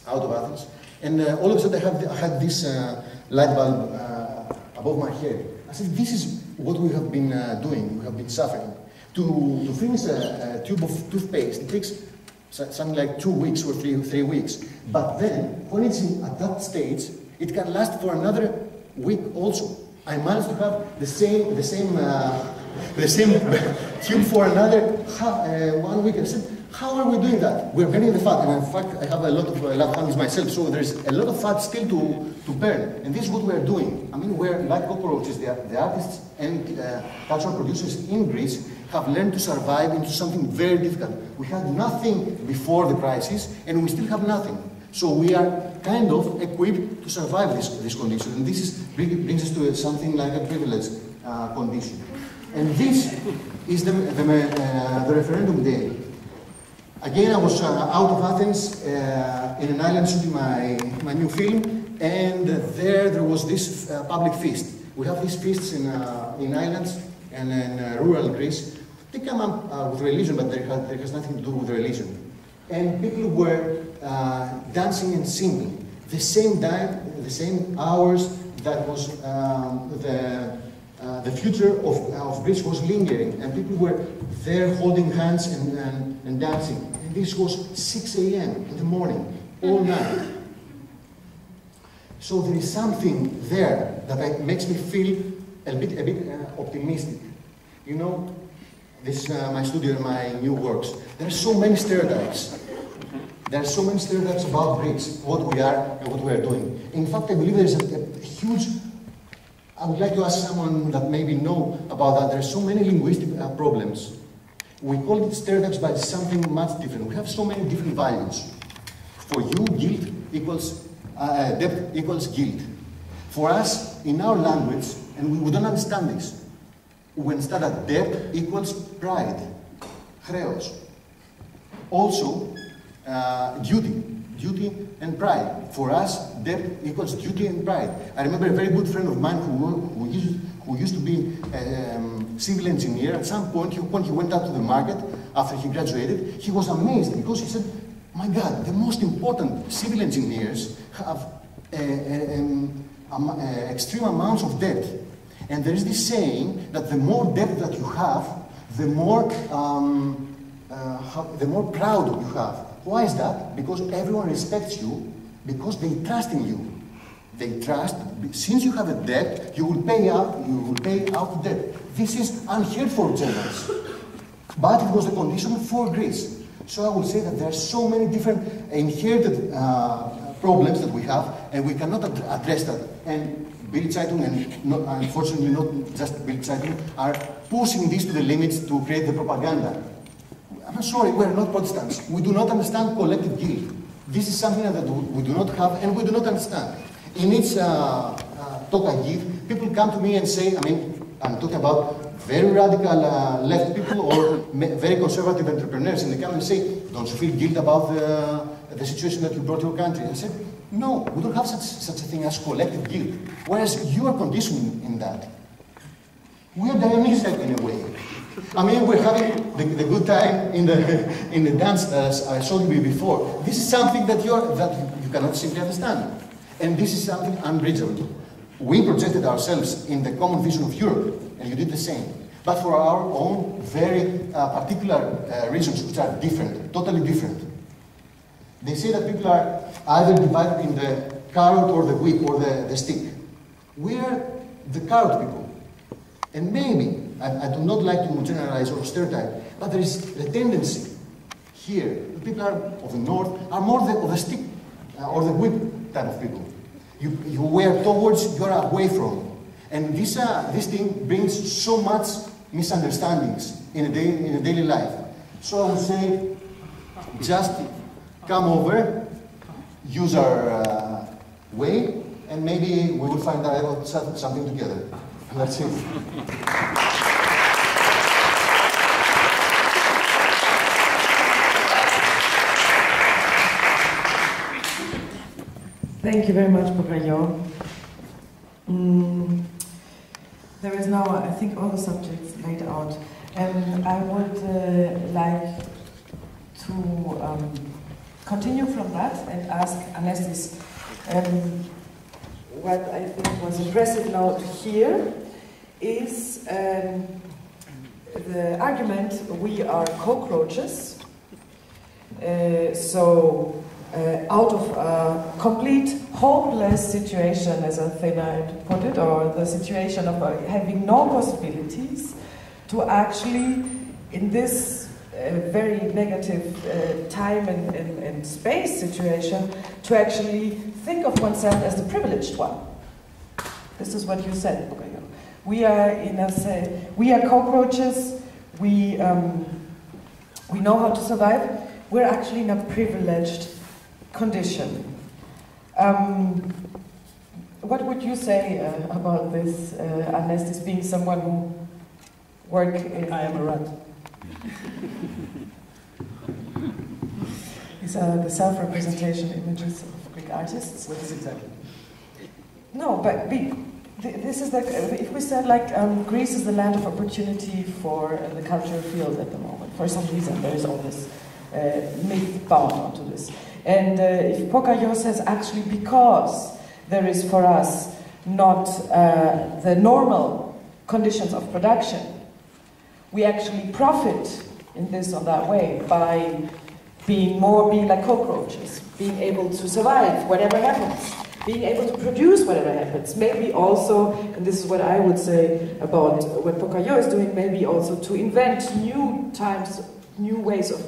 D: out of Athens, and uh, all of a sudden I, have, I had this uh, light bulb uh, above my head. I said, this is what we have been uh, doing, we have been suffering. To, to finish a, a tube of toothpaste, it takes something like two weeks or three, three weeks. But then, when it's in, at that stage, it can last for another week also. I managed to have the same, the same, uh, the same tube for another half, uh, one week. I said, how are we doing that? We're burning the fat, and in fact, I have a lot of uh, lab myself, so there's a lot of fat still to, to burn. And this is what we're doing. I mean, we're like cockroaches. The, the artists and uh, cultural producers in Greece have learned to survive into something very difficult. We had nothing before the crisis, and we still have nothing. So we are kind of equipped to survive this, this condition. And this is, brings us to something like a privileged uh, condition. And this is the, the, uh, the referendum day. Again, I was uh, out of Athens uh, in an island shooting my, my new film, and there there was this uh, public feast. We have these feasts in, uh, in islands and in rural Greece. They come up with religion, but there has, there has nothing to do with religion. And people were dancing and singing the same time, the same hours that was um, the, uh, the future of, of Greece was lingering, and people were there holding hands and, and, and dancing. And this was 6 a.m. in the morning, all night. So there is something there that makes me feel a bit, a bit uh, optimistic. You know, this is uh, my studio and my new works. There are so many stereotypes there are so many stereotypes about Greeks, what we are and what we are doing. In fact, I believe there is a, a huge I would like to ask someone that maybe know about that. There are so many linguistic uh, problems. We call it stereotypes, but it's something much different. We have so many different values. For you, guilt equals uh, debt equals guilt. For us, in our language, and we, we don't understand this, we understand that debt equals pride, χρέος. Also, uh, duty, duty and pride. For us, debt equals duty and pride. I remember a very good friend of mine who, who, used, who used to be a um, civil engineer. At some point, he, when he went out to the market after he graduated, he was amazed because he said, my God, the most important civil engineers have um, extreme amounts of debt. And there is this saying that the more debt that you have, the more, um, uh, the more proud you have. Why is that? Because everyone respects you because they trust in you. They trust, since you have a debt, you will pay out, you will pay out debt. This is unheard for generals. But it was the condition for Greece. So I would say that there are so many different inherited uh, problems that we have, and we cannot ad address that. And Bild Zeitung, and not, unfortunately not just Bild Zeitung, are pushing this to the limits to create the propaganda. I'm sorry, we're not Protestants. We do not understand collective guilt. This is something that we do not have and we do not understand. In each uh, uh, talk I give, people come to me and say, I mean, I'm talking about very radical uh, left people or very conservative entrepreneurs, and they come and say, don't you feel guilt about the, the situation that you brought your country? I said, no, we don't have such, such a thing as collective guilt. Whereas you are conditioned in that. We are Dionysiac in a way. I mean, we're having the, the, good time in the, in the dance as I showed you before. This is something that, you're, that you cannot simply understand. And this is something unbridgeable. We projected ourselves in the common vision of Europe, and you did the same. But for our own very uh, particular uh, reasons, which are different, totally different. They say that people are either divided in the carrot or the whip or the, the stick. We are the carrot people. And maybe I, I, do not like to generalize or stereotype, but there is a tendency here. The people are, of the north are more the, of the stick uh, or the whip type of people. You, you wear towards, you're away from. And this, uh, this thing brings so much misunderstandings in a, day, in a daily life. So I would say, just come over, use our uh, way, and maybe we will find out something together. That's it.
A: Thank you very much, Poka-Yio. Mm, there is now, I think, all the subjects laid out. And I would uh, like to um, continue from that and ask Anestis um, what I think was impressive now hear is um, the argument we are cockroaches. Uh, so uh, out of a complete hopeless situation, as Athena put it, or the situation of uh, having no possibilities, to actually, in this uh, very negative uh, time and, and, and, space situation, to actually think of oneself as the privileged one. This is what you said. We are in a say, we are cockroaches. We um, we know how to survive. We're actually in a privileged condition. Um, what would you say uh, about this, uh, Anestis being someone who work in...
B: I am a rat.
A: These are the self-representation images of Greek artists.
B: What is exactly?
A: No, but be, this is like, if we said like um, Greece is the land of opportunity for uh, the cultural field at the moment, for some reason there is all this uh, myth bound onto this. And uh, if Poka-Yio says actually because there is for us not uh, the normal conditions of production, we actually profit in this or that way by being more, being like cockroaches, being able to survive whatever happens, being able to produce whatever happens. Maybe also, and this is what I would say about what Poka-Yio is doing, maybe also to invent new times, new ways of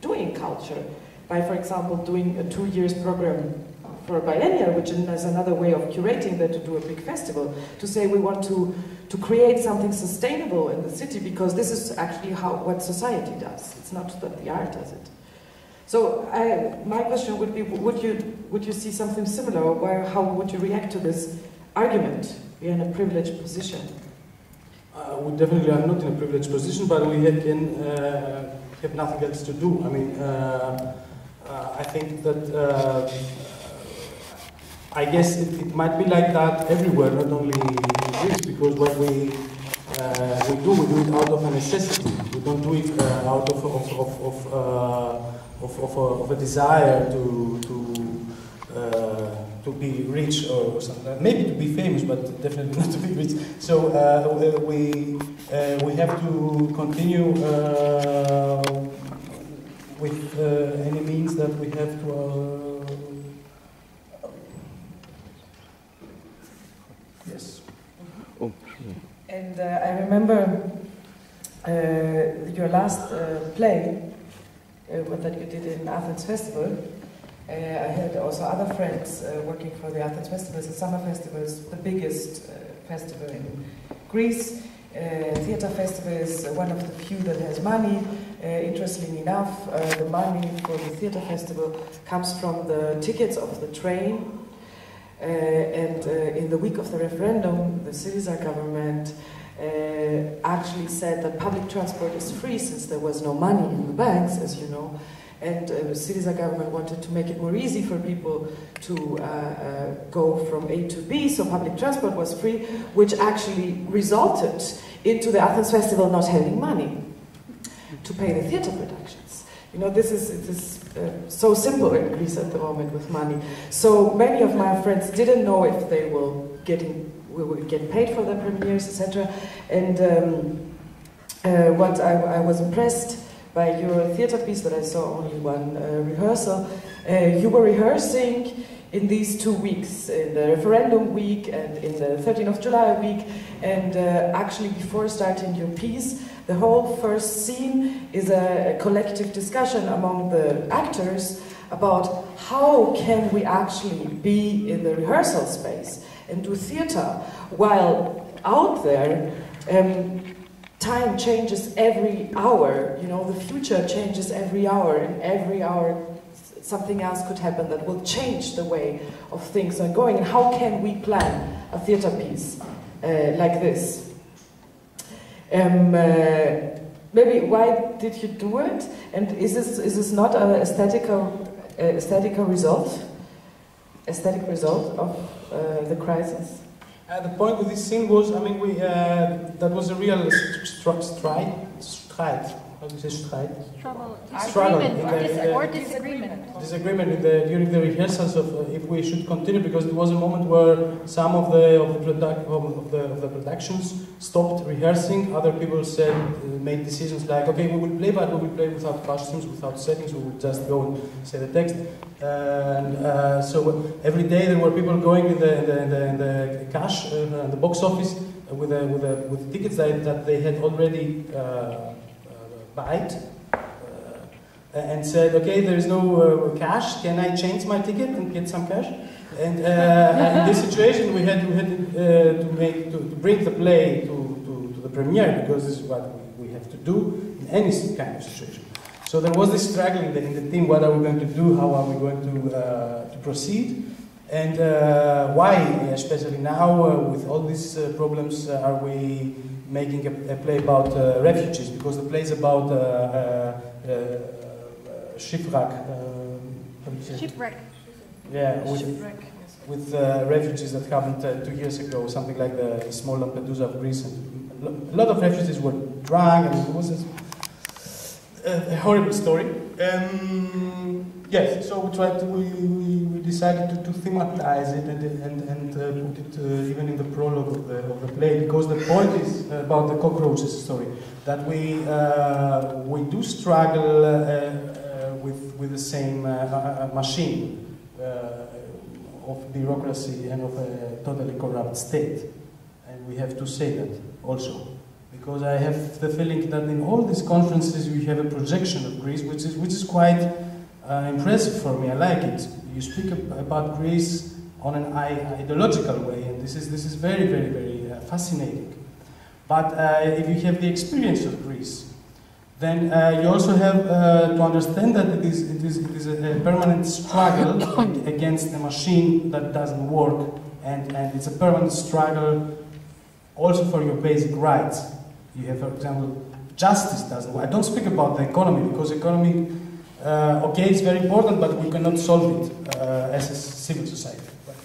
A: doing culture by, for example, doing a two years program for a biennial, which is another way of curating that to do a big festival, to say we want to, to create something sustainable in the city because this is actually how what society does. It's not that the art does it. So I, my question would be, would you, would you see something similar, or where, how would you react to this argument? You're in a privileged position.
B: Uh, we definitely are not in a privileged position, but we can uh, have nothing else to do. I mean, uh, uh I think that uh, I guess it, it, might be like that everywhere, not only in Greece, because what we uh, we do, we do it out of a necessity. We don't do it out of of of of, of, of, a, of a desire to to to be rich or, something. Maybe to be famous, but definitely not to be rich. So uh, we uh, we have to continue uh, with uh, any means that we have to. Uh, yes.
A: Oh. And uh, I remember your last play, what that you did in Athens Festival. Uh, I had also other friends uh, working for the Athens Festivals. The summer festival is the biggest uh, festival in Greece. Uh, theater festival is one of the few that has money. Uh, interestingly enough, uh, the money for the theater festival comes from the tickets of the train. And in the week of the referendum, the Syriza government actually said that public transport is free since there was no money in the banks, as you know. And uh, the Syriza government wanted to make it more easy for people to uh, uh, go from A to B, so public transport was free, which actually resulted into the Athens Festival not having money to pay the theater productions. You know, this is, it is uh, so simple in Greece at the moment with money. So many of my friends didn't know if they will getting will get paid for the premieres, etc. And um, uh, what I, I was impressed by your theater piece that I saw only one uh, rehearsal. Uh, you were rehearsing in these two weeks, in the referendum week and in the 13th of July week, and uh, actually before starting your piece, the whole first scene is a, collective discussion among the actors about how can we actually be in the rehearsal space and do theater while out there um, time changes every hour, you know, the future changes every hour, and every hour something else could happen that will change the way of things are going. And how can we plan a theater piece uh, like this? Um, uh, maybe why did you do it? And is this is this not an aesthetical uh, aesthetical result? Aesthetic result of uh, the crisis?
B: Uh, the point with this scene was, I mean, we uh, that was a real strike, strike. How do you say strike?
E: Struggle.
B: Struggle.
E: Disagreement. or disagreement.
B: Disagreement in the, during the rehearsals of uh, if we should continue because there was a moment where some of the of the, product, of the, of the productions stopped rehearsing. Other people said uh, made decisions like, okay, we will play, but we will play without costumes, without settings. We will just go and say the text. And uh, so every day there were people going in the, in the, in the, in the cash, uh, the box office, with, a, with, a, with tickets that, that they had already uh, uh uh, and said, okay, there is no uh, cash, can I change my ticket and get some cash? And in this situation, we had, we had to, make, to, to, bring the play to, to, to, the premiere because this is what we, we have to do in any kind of situation. So there was this struggle in the, in the team, what are we going to do, how are we going to, uh, to proceed, and uh, why, especially now, uh, with all these uh, problems, uh, are we making a, a play about uh, refugees, because the play is about uh, uh, uh, shipwreck.
E: Um, shipwreck.
B: Yeah, with, shipwreck. with refugees that happened two years ago, something like the small Lampedusa of Greece. And a lot of refugees were drunk, and it was a horrible story. Um, yes, so we tried to, we, we decided to, to thematize it and, and, and uh, put it uh, even in the prologue of the, of the play because the point is about the cockroaches story that we, uh, we do struggle uh, uh, with, with the same uh, machine of bureaucracy and of a totally corrupt state. And we have to say that also because I have the feeling that in all these conferences we have a projection of Greece, which is, which is quite uh, impressive for me. I like it. You speak about Greece on an ideological way, and this is, this is very, very, very uh, fascinating. But uh, if you have the experience of Greece, then uh, you also have uh, to understand that it is, it is, it is a, permanent struggle against a machine that doesn't work, and, and it's a permanent struggle also for your basic rights. You have, for example, justice doesn't work. I don't speak about the economy because economy, okay, it's very important, but we cannot solve it uh, as a civil society. But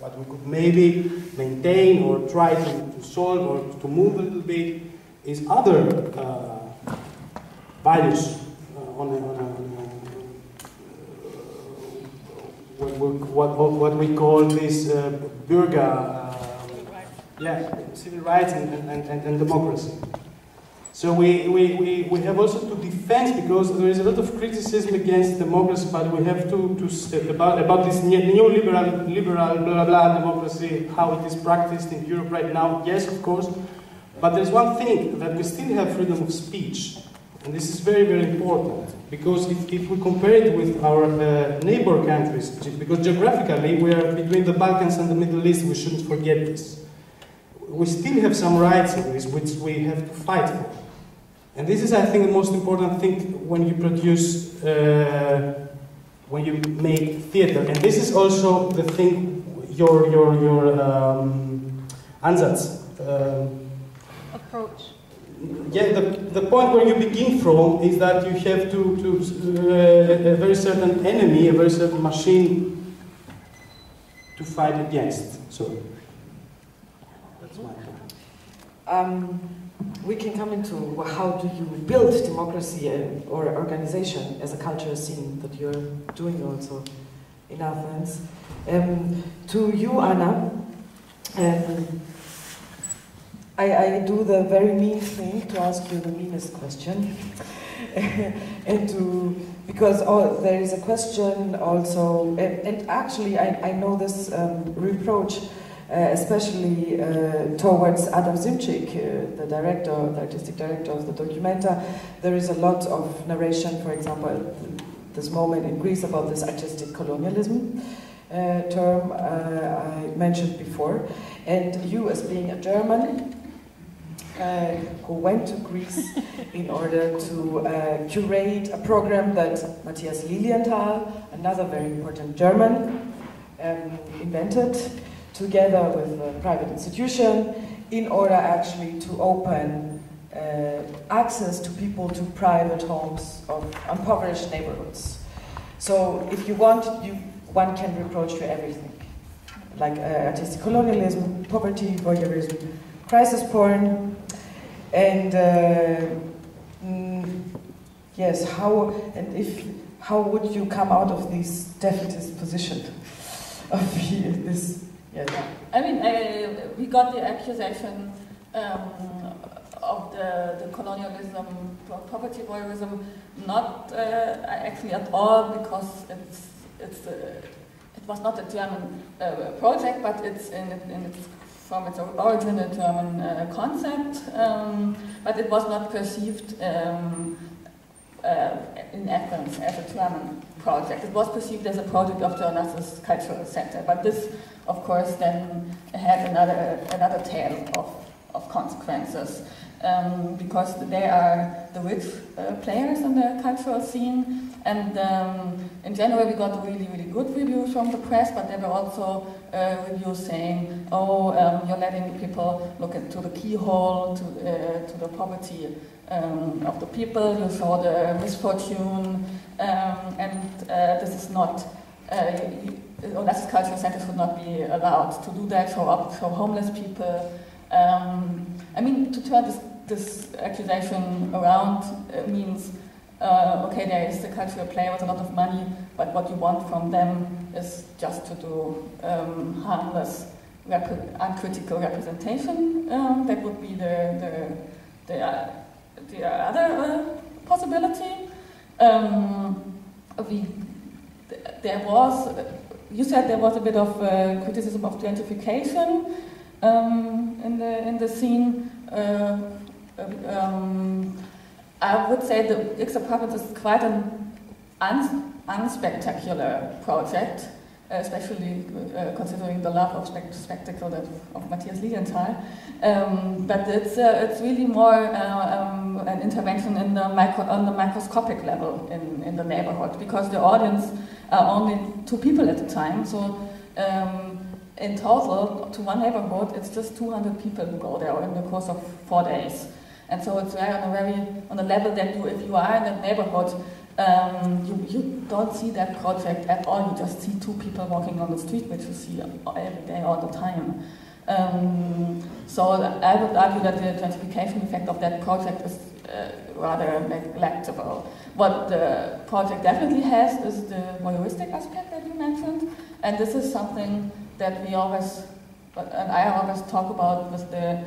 B: what we could maybe maintain or try to, to solve or to move a little bit is other uh, values uh, on a, on a what, we- what, what we call this uh, Bürger, uh, yeah, civil rights and, and, and, and democracy. So we, we, we, we have also to defend because there is a lot of criticism against democracy, but we have to, to about, about this new new liberal, liberal blah, blah, blah democracy, how it is practiced in Europe right now. Yes, of course. But there's one thing that we still have freedom of speech. And this is very, very important because if, if we compare it with our uh, neighbor countries, because geographically we are between the Balkans and the Middle East, we shouldn't forget this. We still have some rights in this which we have to fight for. And this is, I think, the most important thing when you produce, uh, when you make theater. And this is also the thing, your, your, your um, ansatz. Um,
E: Approach.
B: yeah, the, the point where you begin from is that you have to, to uh, a very certain enemy, a very certain machine to fight against. So that's my point.
A: Um, we can come into how do you build democracy or organization as a cultural scene that you're doing also in Athens. Um, to you, Anna, um, I, I do the very mean thing to ask you the meanest question. and to, because there is a question also, and, and actually I, I know this um, reproach especially uh, towards Adam Szymczyk, uh, the director, the artistic director of the documenta. There is a lot of narration, for example, this moment in Greece about this artistic colonialism uh, term uh, I mentioned before. And you, as being a German, uh, who went to Greece in order to uh, curate a program that Matthias Lilienthal, another very important German, um, invented together with a private institution in order actually to open uh, access to people to private homes of impoverished neighborhoods. So if you want, you, one can reproach you everything, like uh, artistic colonialism, poverty, voyeurism, crisis porn, and uh, mm, yes, how and if how would you come out of this defeatist position of this? Yes.
C: I mean, uh, we got the accusation um, of the, the colonialism, poverty voyeurism, not uh, actually at all because it's, it's, uh, it was not a German uh, project, but it's in, in its, from its origin a German uh, concept, um, but it was not perceived um, in Athens as a German project. It was perceived as a project of the Onassis Cultural Center, but this, of course, then had another another tale of, of consequences um, because they are the rich uh, players in the cultural scene. And um, in January, we got really, really good reviews from the press, but there were also uh, reviews saying, "Oh, um, you're letting people look into the keyhole to uh, to the poverty um, of the people. You saw the misfortune, um, and uh, this is not. Uh, Onassis Cultural Center should not be allowed to do that. Up, show homeless people. Um, I mean, to turn this, this accusation around uh, means, uh, okay, there is a cultural player with a lot of money, but what you want from them is just to do um, harmless, rep- uncritical representation. Um, that would be the the the, uh, the other uh, possibility. Um, we, there was, you said there was a bit of uh, criticism of gentrification um, in the in the scene. Uh, um, I would say the X Apartments is quite an un- unspectacular project. especially uh, considering the love of spect spectacle of Matthias Lilienthal. Um, but it's, uh, it's really more uh, an intervention in the micro, on the microscopic level in, in the neighborhood because the audience are only two people at a time. So um, in total, to one neighborhood, it's just 200 people who go there in the course of four days. And so it's very on a very on a level that you, if you are in that neighborhood, um, you, you don't see that project at all. You just see two people walking on the street, which you see every day, all the time. Um, so I would argue that the gentrification effect of that project is uh, rather neglectable. What the project definitely has is the voyeuristic aspect that you mentioned, and this is something that we always, and I always talk about with the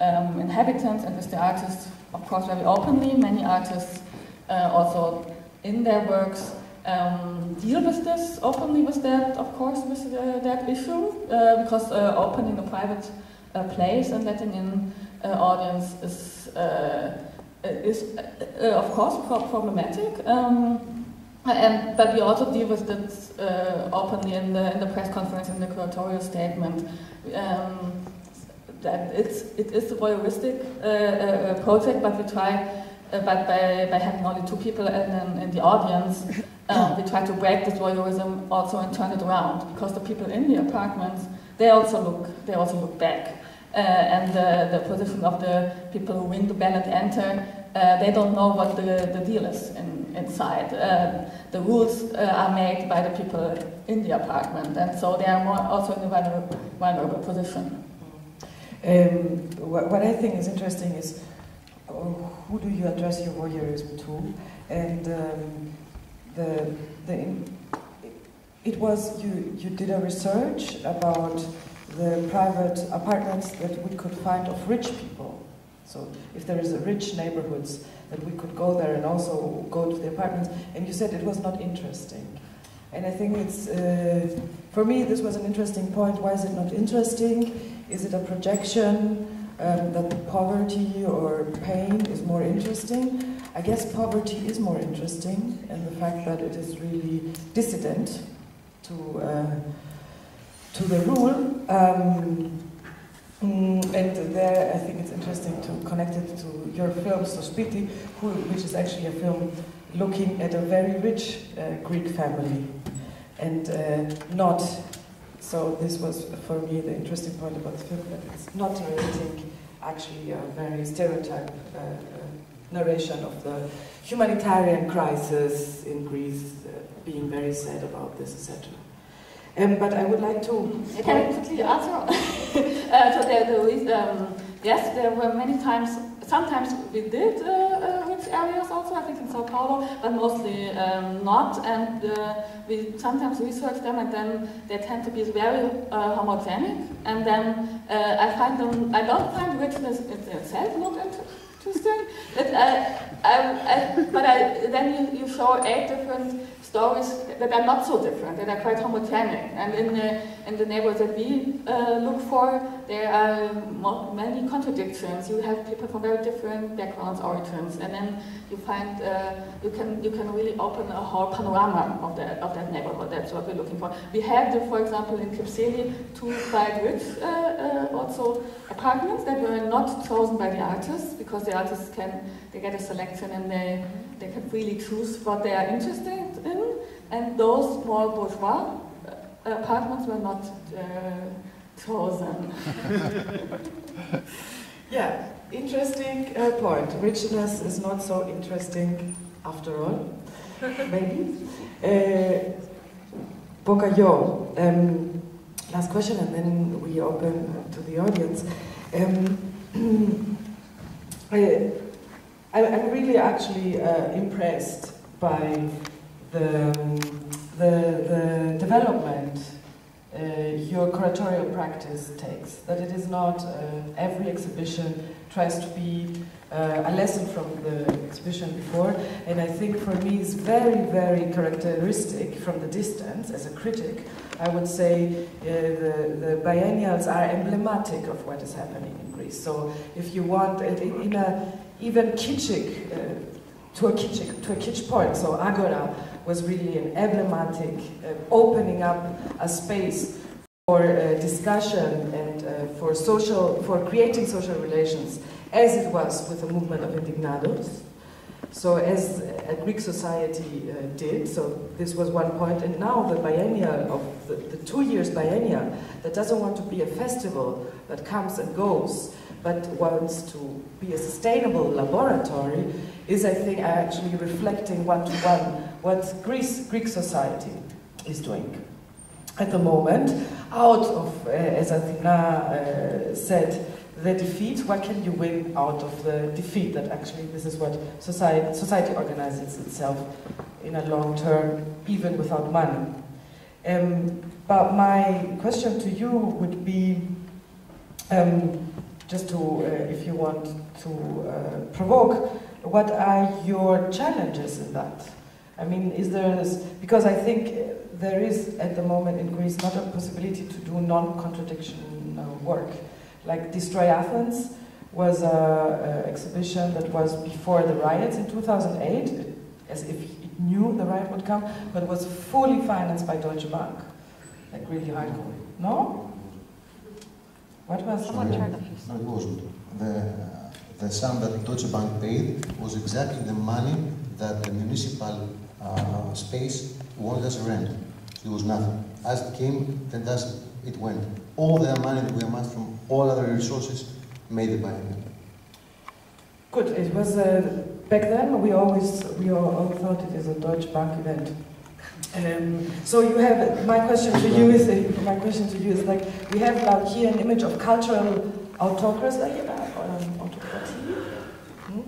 C: um, inhabitants and with the artists, of course, very openly. Many artists uh, also in their works um, deal with this openly with that, of course, with uh, that issue, uh, because uh, opening a private uh, place and letting in uh, audience is, uh, is of course, pro problematic. Um, and, but we also deal with it openly in the, in the press conference, in the curatorial statement. Um, that it's, it is a voyeuristic project, but we try uh, but by, by having only two people in, in the audience, um, we try to break this voyeurism also and turn it around because the people in the apartments they also look they also look back, uh, and the, the position of the people who win the ballot enter uh, they don't know what the, the deal is in, inside. Uh, the rules uh, are made by the people in the apartment, and so they are more also in a vulnerable, vulnerable position.
A: Um, what, what I think is interesting is who do you address your voyeurism to? And um, the, the, it was, you, you did a research about the private apartments that we could find of rich people. So if there is a rich neighborhoods, that we could go there and also go to the apartments. And you said it was not interesting. And I think it's, uh, for me, this was an interesting point. Why is it not interesting? Is it a projection? Um, that poverty or pain is more interesting. I guess poverty is more interesting, and the fact that it is really dissident to uh, to the rule. Um, mm, and there, I think it's interesting to connect it to your film Sospiti, which is actually a film looking at a very rich uh, Greek family, and uh, not so this was, for me, the interesting point about the film, that it's not narrating actually a very stereotype uh, uh, narration of the humanitarian crisis in Greece, uh, being very sad about this, etc. Um, but I would like to...
C: Can I quickly answer? uh, so there, there um, yes, there were many times, sometimes we did uh, areas also, I think in Sao Paulo, but mostly um, not. And uh, we sometimes research them and then they tend to be very uh, homogenic. And then uh, I find them, I don't find richness in itself not interesting, but, I, I, but then you, you show eight different stories that are not so different, that are quite homogenic. And in the, in the neighborhoods that we uh, look for, there are many contradictions. You have people from very different backgrounds, origins, and then you find uh, you can you can really open a whole panorama of that of that neighborhood. That's what we're looking for. We have, the, for example, in Kypseli, two quite rich uh, uh, also apartments that were not chosen by the artists because the artists can they get a selection and they they can really choose what they are interested in, and those more bourgeois uh, apartments were not uh, chosen.
A: yeah, interesting uh, point. Richness is not so interesting after all, maybe. Uh, Poka-Yio, um, last question and then we open to the audience. Um, I, I'm really actually uh, impressed by the, the, the development uh, your curatorial practice takes. That it is not uh, every exhibition tries to be uh, a lesson from the exhibition before, and I think for me it's very, very characteristic from the distance as a critic. I would say uh, the, the biennials are emblematic of what is happening in Greece. So if you want, in, a even kitschig, uh, to a kitschig, to a kitsch point, so Agora, was really an emblematic uh, opening up a space for uh, discussion and uh, for social, for creating social relations, as it was with the movement of Indignados. So as a Greek society uh, did, so this was one point, and now the biennial of the, the two years biennial that doesn't want to be a festival that comes and goes, but wants to be a sustainable laboratory, is I think actually reflecting one to one what Greece, Greek society is doing at the moment, out of, uh, as Athena uh, said, the defeat, what can you win out of the defeat? That actually this is what society, society organizes itself in a long term, even without money. Um, but my question to you would be, um, just to, uh, if you want to uh, provoke, what are your challenges in that? I mean, is there, this, because I think there is at the moment in Greece not a possibility to do non-contradiction uh, work. Like Destroy Athens was an exhibition that was before the riots in 2008, as if it knew the riot would come, but was fully financed by Deutsche Bank. Like really hardcore. No? What was
D: Sorry, no, it wasn't. The, the sum that Deutsche Bank paid was exactly the money that the municipal uh, space wanted as rent. It was nothing. As it came, then as it went. All the money that we amassed from all other resources made it by me.
A: Good. It was uh, back then. We always we all, thought it is a Deutsche Bank event. Um, so you have my question to you is uh, my question to you is like we have like here an image of cultural autocracy, uh, um, autocracy. Hmm? Mm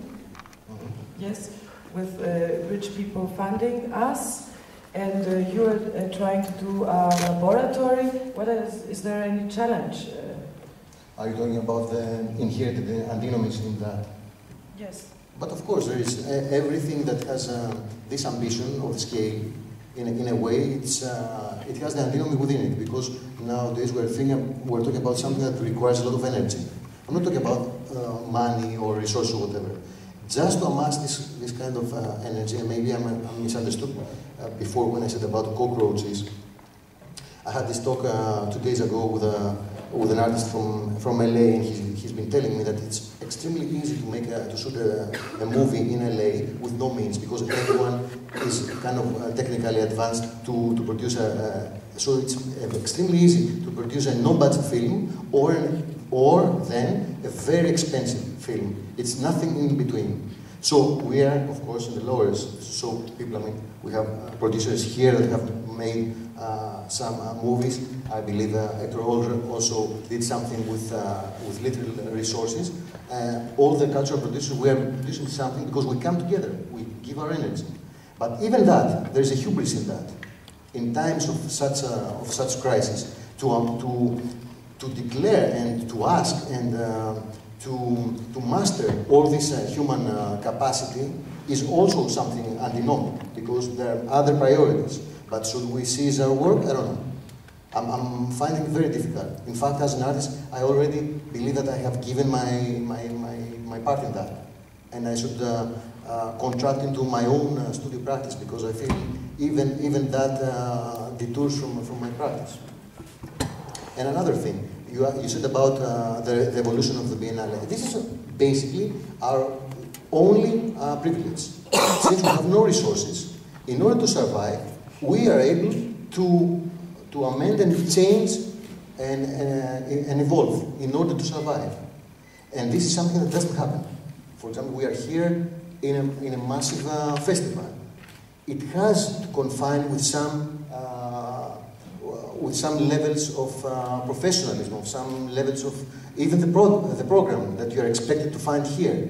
A: -hmm. Yes, with uh, rich people funding us and uh, you are uh, trying to do a laboratory. What is, is there any challenge? Uh?
D: Are you talking about the inherited antinomies in that?
A: Yes.
D: But of course, there is uh, everything that has uh, this ambition of the scale. In a, in a way, it's, uh, it has the antinomy within it because nowadays we're, thinking, we're talking about something that requires a lot of energy. I'm not talking about money or resources or whatever just to amass this, this kind of uh, energy, and maybe I'm, I'm misunderstood uh, before when I said about cockroaches. I had this talk uh, two days ago with, a, with an artist from, from LA, and he's, he's been telling me that it's extremely easy to make a, to shoot a, a movie in LA with no means because everyone is kind of uh, technically advanced to, to produce a, so it's extremely easy to produce a no-budget film or or then a very expensive film. It's nothing in between. So we are, of course, in the lowers. So people, I mean, we have uh, producers here that have made uh, some uh, movies. I believe uh, Hector also did something with, uh, with little resources. Uh, all the cultural producers, we are producing something because we come together, we give our energy. But even that, there's a hubris in that. In times of such, of such crisis, to, um, to, to declare and to ask and uh, to, to master all this uh, human uh, capacity is also something antinomic because there are other priorities. But should we seize our work? I don't know. I'm, I'm, finding it very difficult. In fact, as an artist, I already believe that I have given my, my, my, my part in that. And I should uh, uh, contract into my own uh, studio practice because I feel even, even that uh, detours from, from my practice. And another thing, you, you said about uh, the, the, evolution of the Biennale. This is basically our only uh, privilege. Since we have no resources, in order to survive, we are able to, to amend and change and, uh, and evolve in order to survive. And this is something that doesn't happen. For example, we are here in a, in a massive uh, festival. It has to confine with some with some levels of uh, professionalism, of some levels of even the, pro the program that you are expected to find here.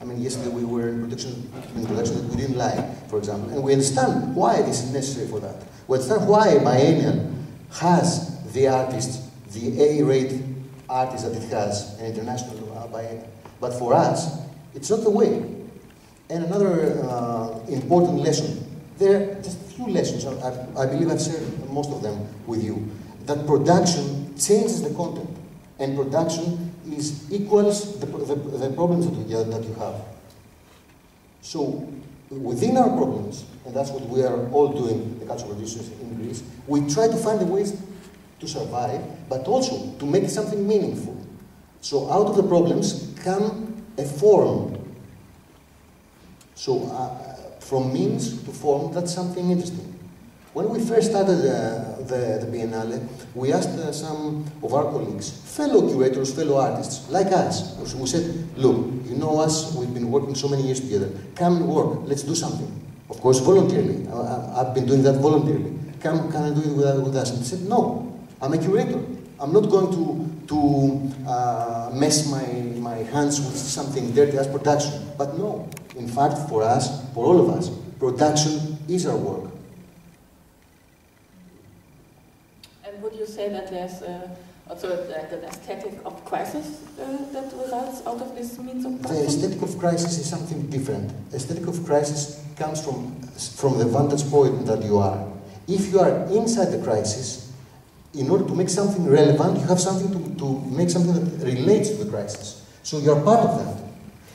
D: I mean, yesterday we were in production, in production that we didn't like, for example, and we understand why this is necessary for that. We understand why Biennial has the artists, the A-rate artists that it has, an international uh. But for us, it's not the way. And another uh, important lesson, there just few lessons, I, I believe I've shared most of them with you, that production changes the content, and production is equals the, the, the problems that you, that you have. So within our problems, and that's what we are all doing, the cultural producers in Greece, we try to find the ways to survive, but also to make something meaningful. So out of the problems come a form. So uh, from means to form, that's something interesting. When we first started uh, the, the Biennale, we asked uh, some of our colleagues, fellow curators, fellow artists, like us. We said, look, you know us, we've been working so many years together. Come and work, let's do something. Of course, voluntarily. I, have been doing that voluntarily. Come, come and do it with, with us. And they said, no, I'm a curator. I'm not going to, to uh, mess my, my hands with something dirty as production. But no, in fact, for us, for all of us, production is our work.
C: And would you say that there's uh, also like an aesthetic of crisis uh, that results out of this means of production?
D: The aesthetic of crisis is something different. Aesthetic of crisis comes from, from the vantage point that you are. If you are inside the crisis, in order to make something relevant, you have something to, to make something that relates to the crisis. So you are part of that.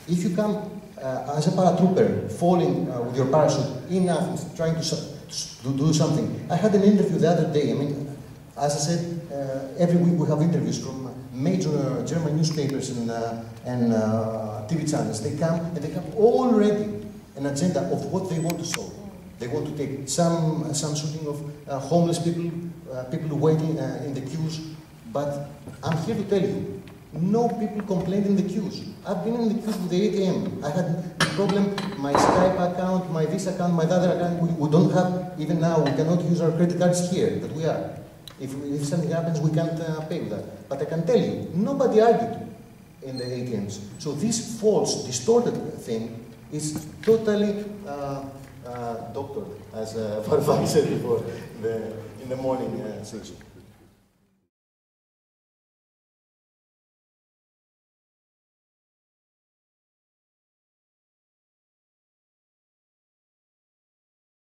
D: If you come uh, as a paratrooper falling uh, with your parachute in Athens, trying to, to do something. I had an interview the other day. I mean, as I said, uh, every week we have interviews from major German newspapers and, uh, and uh, TV channels. They come and they have already an agenda of what they want to solve. They want to take some, some shooting of uh, homeless people, people waiting in the queues. But I'm here to tell you, no people complained in the queues. I've been in the queues with the ATM. I had a problem, my Skype account, my Visa account, my other account, we, we don't have, even now, we cannot use our credit cards here, but we are. If, if something happens, we can't uh, pay with that. But I can tell you, nobody argued in the ATMs. So this false, distorted thing is totally uh, uh, doctored, as uh, Farfai said before the, in the morning uh, section.